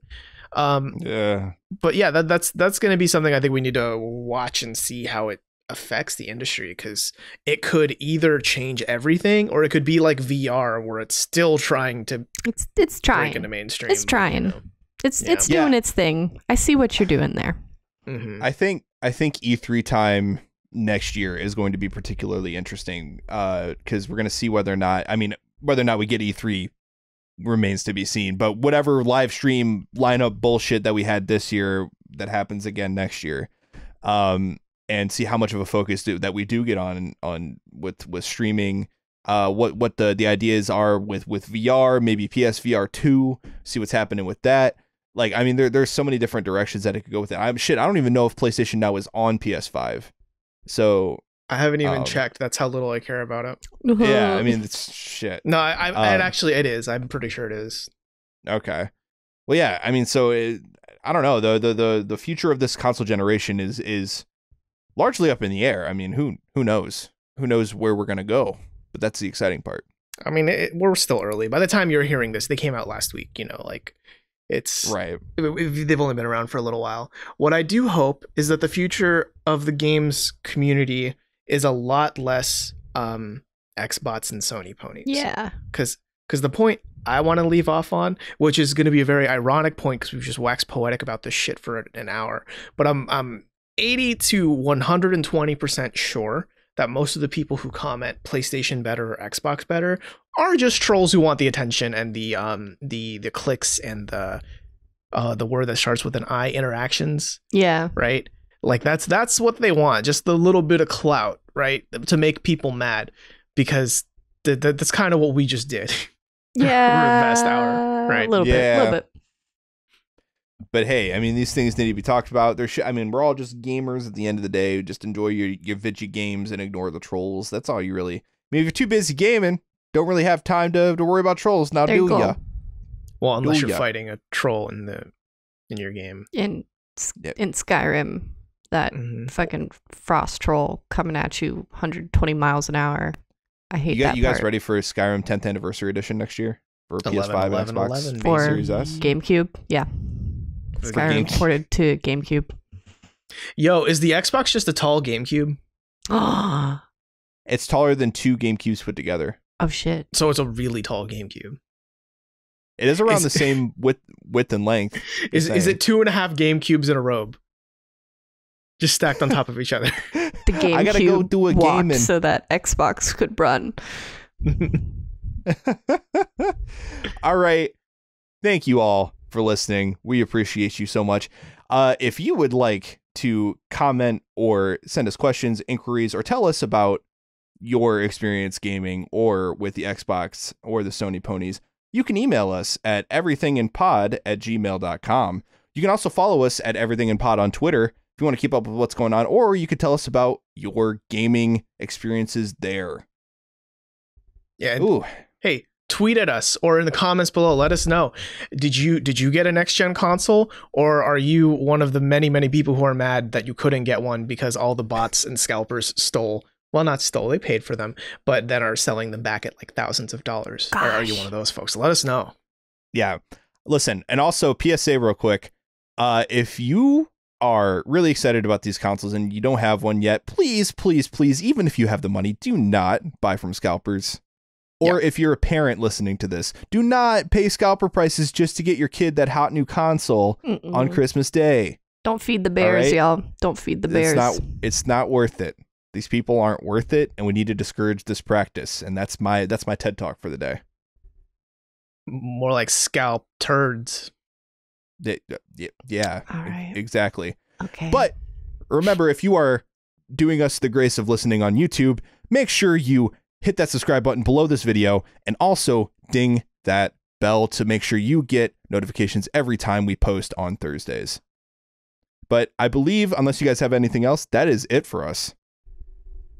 Um, Yeah. but yeah, that, that's that's going to be something I think we need to watch and see how it affects the industry because it could either change everything or it could be like VR where it's still trying to It's it's break trying. into mainstream. It's trying. you know. It's Yeah. it's Yeah. doing its thing. I see what you're doing there. Mhm. I think I think E3 time next year is going to be particularly interesting because we're going to see whether or not I mean whether or not we get E3 remains to be seen. But whatever live stream lineup bullshit that we had this year that happens again next year, um, and see how much of a focus do, that we do get on on with with streaming. Uh, what what the the ideas are with with VR, maybe PSVR two. See what's happening with that. Like, I mean, there there's so many different directions that it could go with it. I'm shit. I don't even know if PlayStation Now is on PS5. So I haven't even Um, checked. That's how little I care about it. [LAUGHS] yeah, I mean it's shit. No, I, I Um, it actually it is. I'm pretty sure it is. Okay. Well, yeah. I mean, so it, I don't know. The, the the the future of this console generation is is largely up in the air. I mean, who who knows? Who knows where we're gonna go? But that's the exciting part. I mean, it, we're still early. By the time you're hearing this, they came out last week. You know, like it's Right. it- it- they've only been around for a little while. What I do hope is that the future of the games community is a lot less um, Xbox and Sony ponies. yeah. because because the point I want to leave off on, which is going to be a very ironic point because we've just waxed poetic about this shit for an hour, but I'm I'm 80 to 120 percent sure that most of the people who comment PlayStation better or Xbox better are just trolls who want the attention and the um the the clicks and the uh the word that starts with an I interactions Yeah. right? Like that's that's what they want, just the little bit of clout, right, to make people mad, because th- th- that's kind of what we just did. [LAUGHS] Yeah. vast hour, right? A little bit. A little bit. But hey, I mean, these things need to be talked about. There should, I mean, we're all just gamers at the end of the day. Just enjoy your your vidgy games and ignore the trolls. That's all you really. I mean, if you're too busy gaming, don't really have time to to worry about trolls. Now There you do go. ya? Well, unless Oh, you're yeah. fighting a troll in the in your game. In Yep. in Skyrim, that Mhm. fucking frost troll coming at you 120 miles an hour. I hate You, got, that you guys part. ready for Skyrim 10th anniversary edition next year for 11, PS5 11, and Xbox 11, For Series S? GameCube. Yeah. For the Skyrim Game- ported to GameCube. Yo, is the Xbox just a tall GameCube? Oh, [GASPS] It's taller than two GameCubes put together. oh shit. So it's a really tall GameCube. It is around Is- the same [LAUGHS] width width and length. Is is it two and a half GameCubes in a robe? Just stacked on top of each other. [LAUGHS] The GameCube I gotta go do a walked game and so that Xbox could run. [LAUGHS] all right. Thank you all for listening. We appreciate you so much. Uh, if you would like to comment or send us questions, inquiries, or tell us about your experience gaming or with the Xbox or the Sony ponies, you can email us at everythinginpod at gmail.com. You can also follow us at everythinginpod on Twitter if you want to keep up with what's going on, or you could tell us about your gaming experiences there. yeah. Ooh, hey tweet at us or in the comments below. Let us know. Did you did you get a next gen console or are you one of the many many people who are mad that you couldn't get one because all the bots and scalpers stole well not stole they paid for them but then are selling them back at like thousands of dollars? Or are you one of those folks? Let us know. Yeah. Listen and also psa real quick uh if you are really excited about these consoles and you don't have one yet please please please even if you have the money do not buy from scalpers or if you're a parent listening to this do not pay scalper prices just to get your kid that hot new console Mm-mm. on christmas day Don't feed the bears, right? y'all. Don't feed the bears. it's not it's not worth it these people aren't worth it and we need to discourage this practice and that's my that's my ted talk for the day more like scalp turds uh, Yeah, yeah, yeah All right. exactly okay. But remember, if you are doing us the grace of listening on YouTube, make sure you hit that subscribe button below this video and also ding that bell to make sure you get notifications every time we post on Thursdays. But I believe, unless you guys have anything else, that is it for us.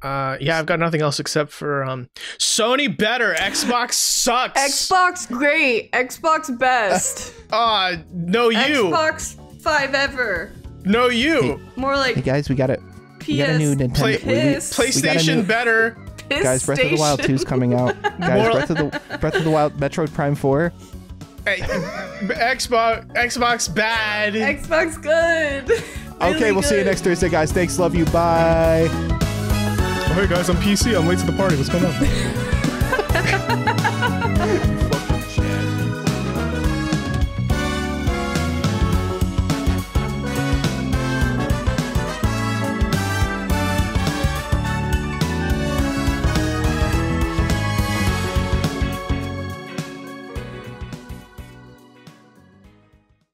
uh yeah i've got nothing else except for um sony better xbox sucks Xbox great. Xbox best. [LAUGHS] uh no you Xbox five ever. no you More like guys, we got it. PS. Nintendo. Play- Piss. playstation new- better Piss Guys, Breath of the Wild station. 2's coming out. [LAUGHS] Guys, Breath of the Breath of the Wild Metroid Prime 4. Hey, Xbox Xbox bad. Xbox good. Okay, we'll see you next Thursday, guys. Thanks, love you. Bye. Oh, hey guys, I'm PC. I'm late to the party. What's going on?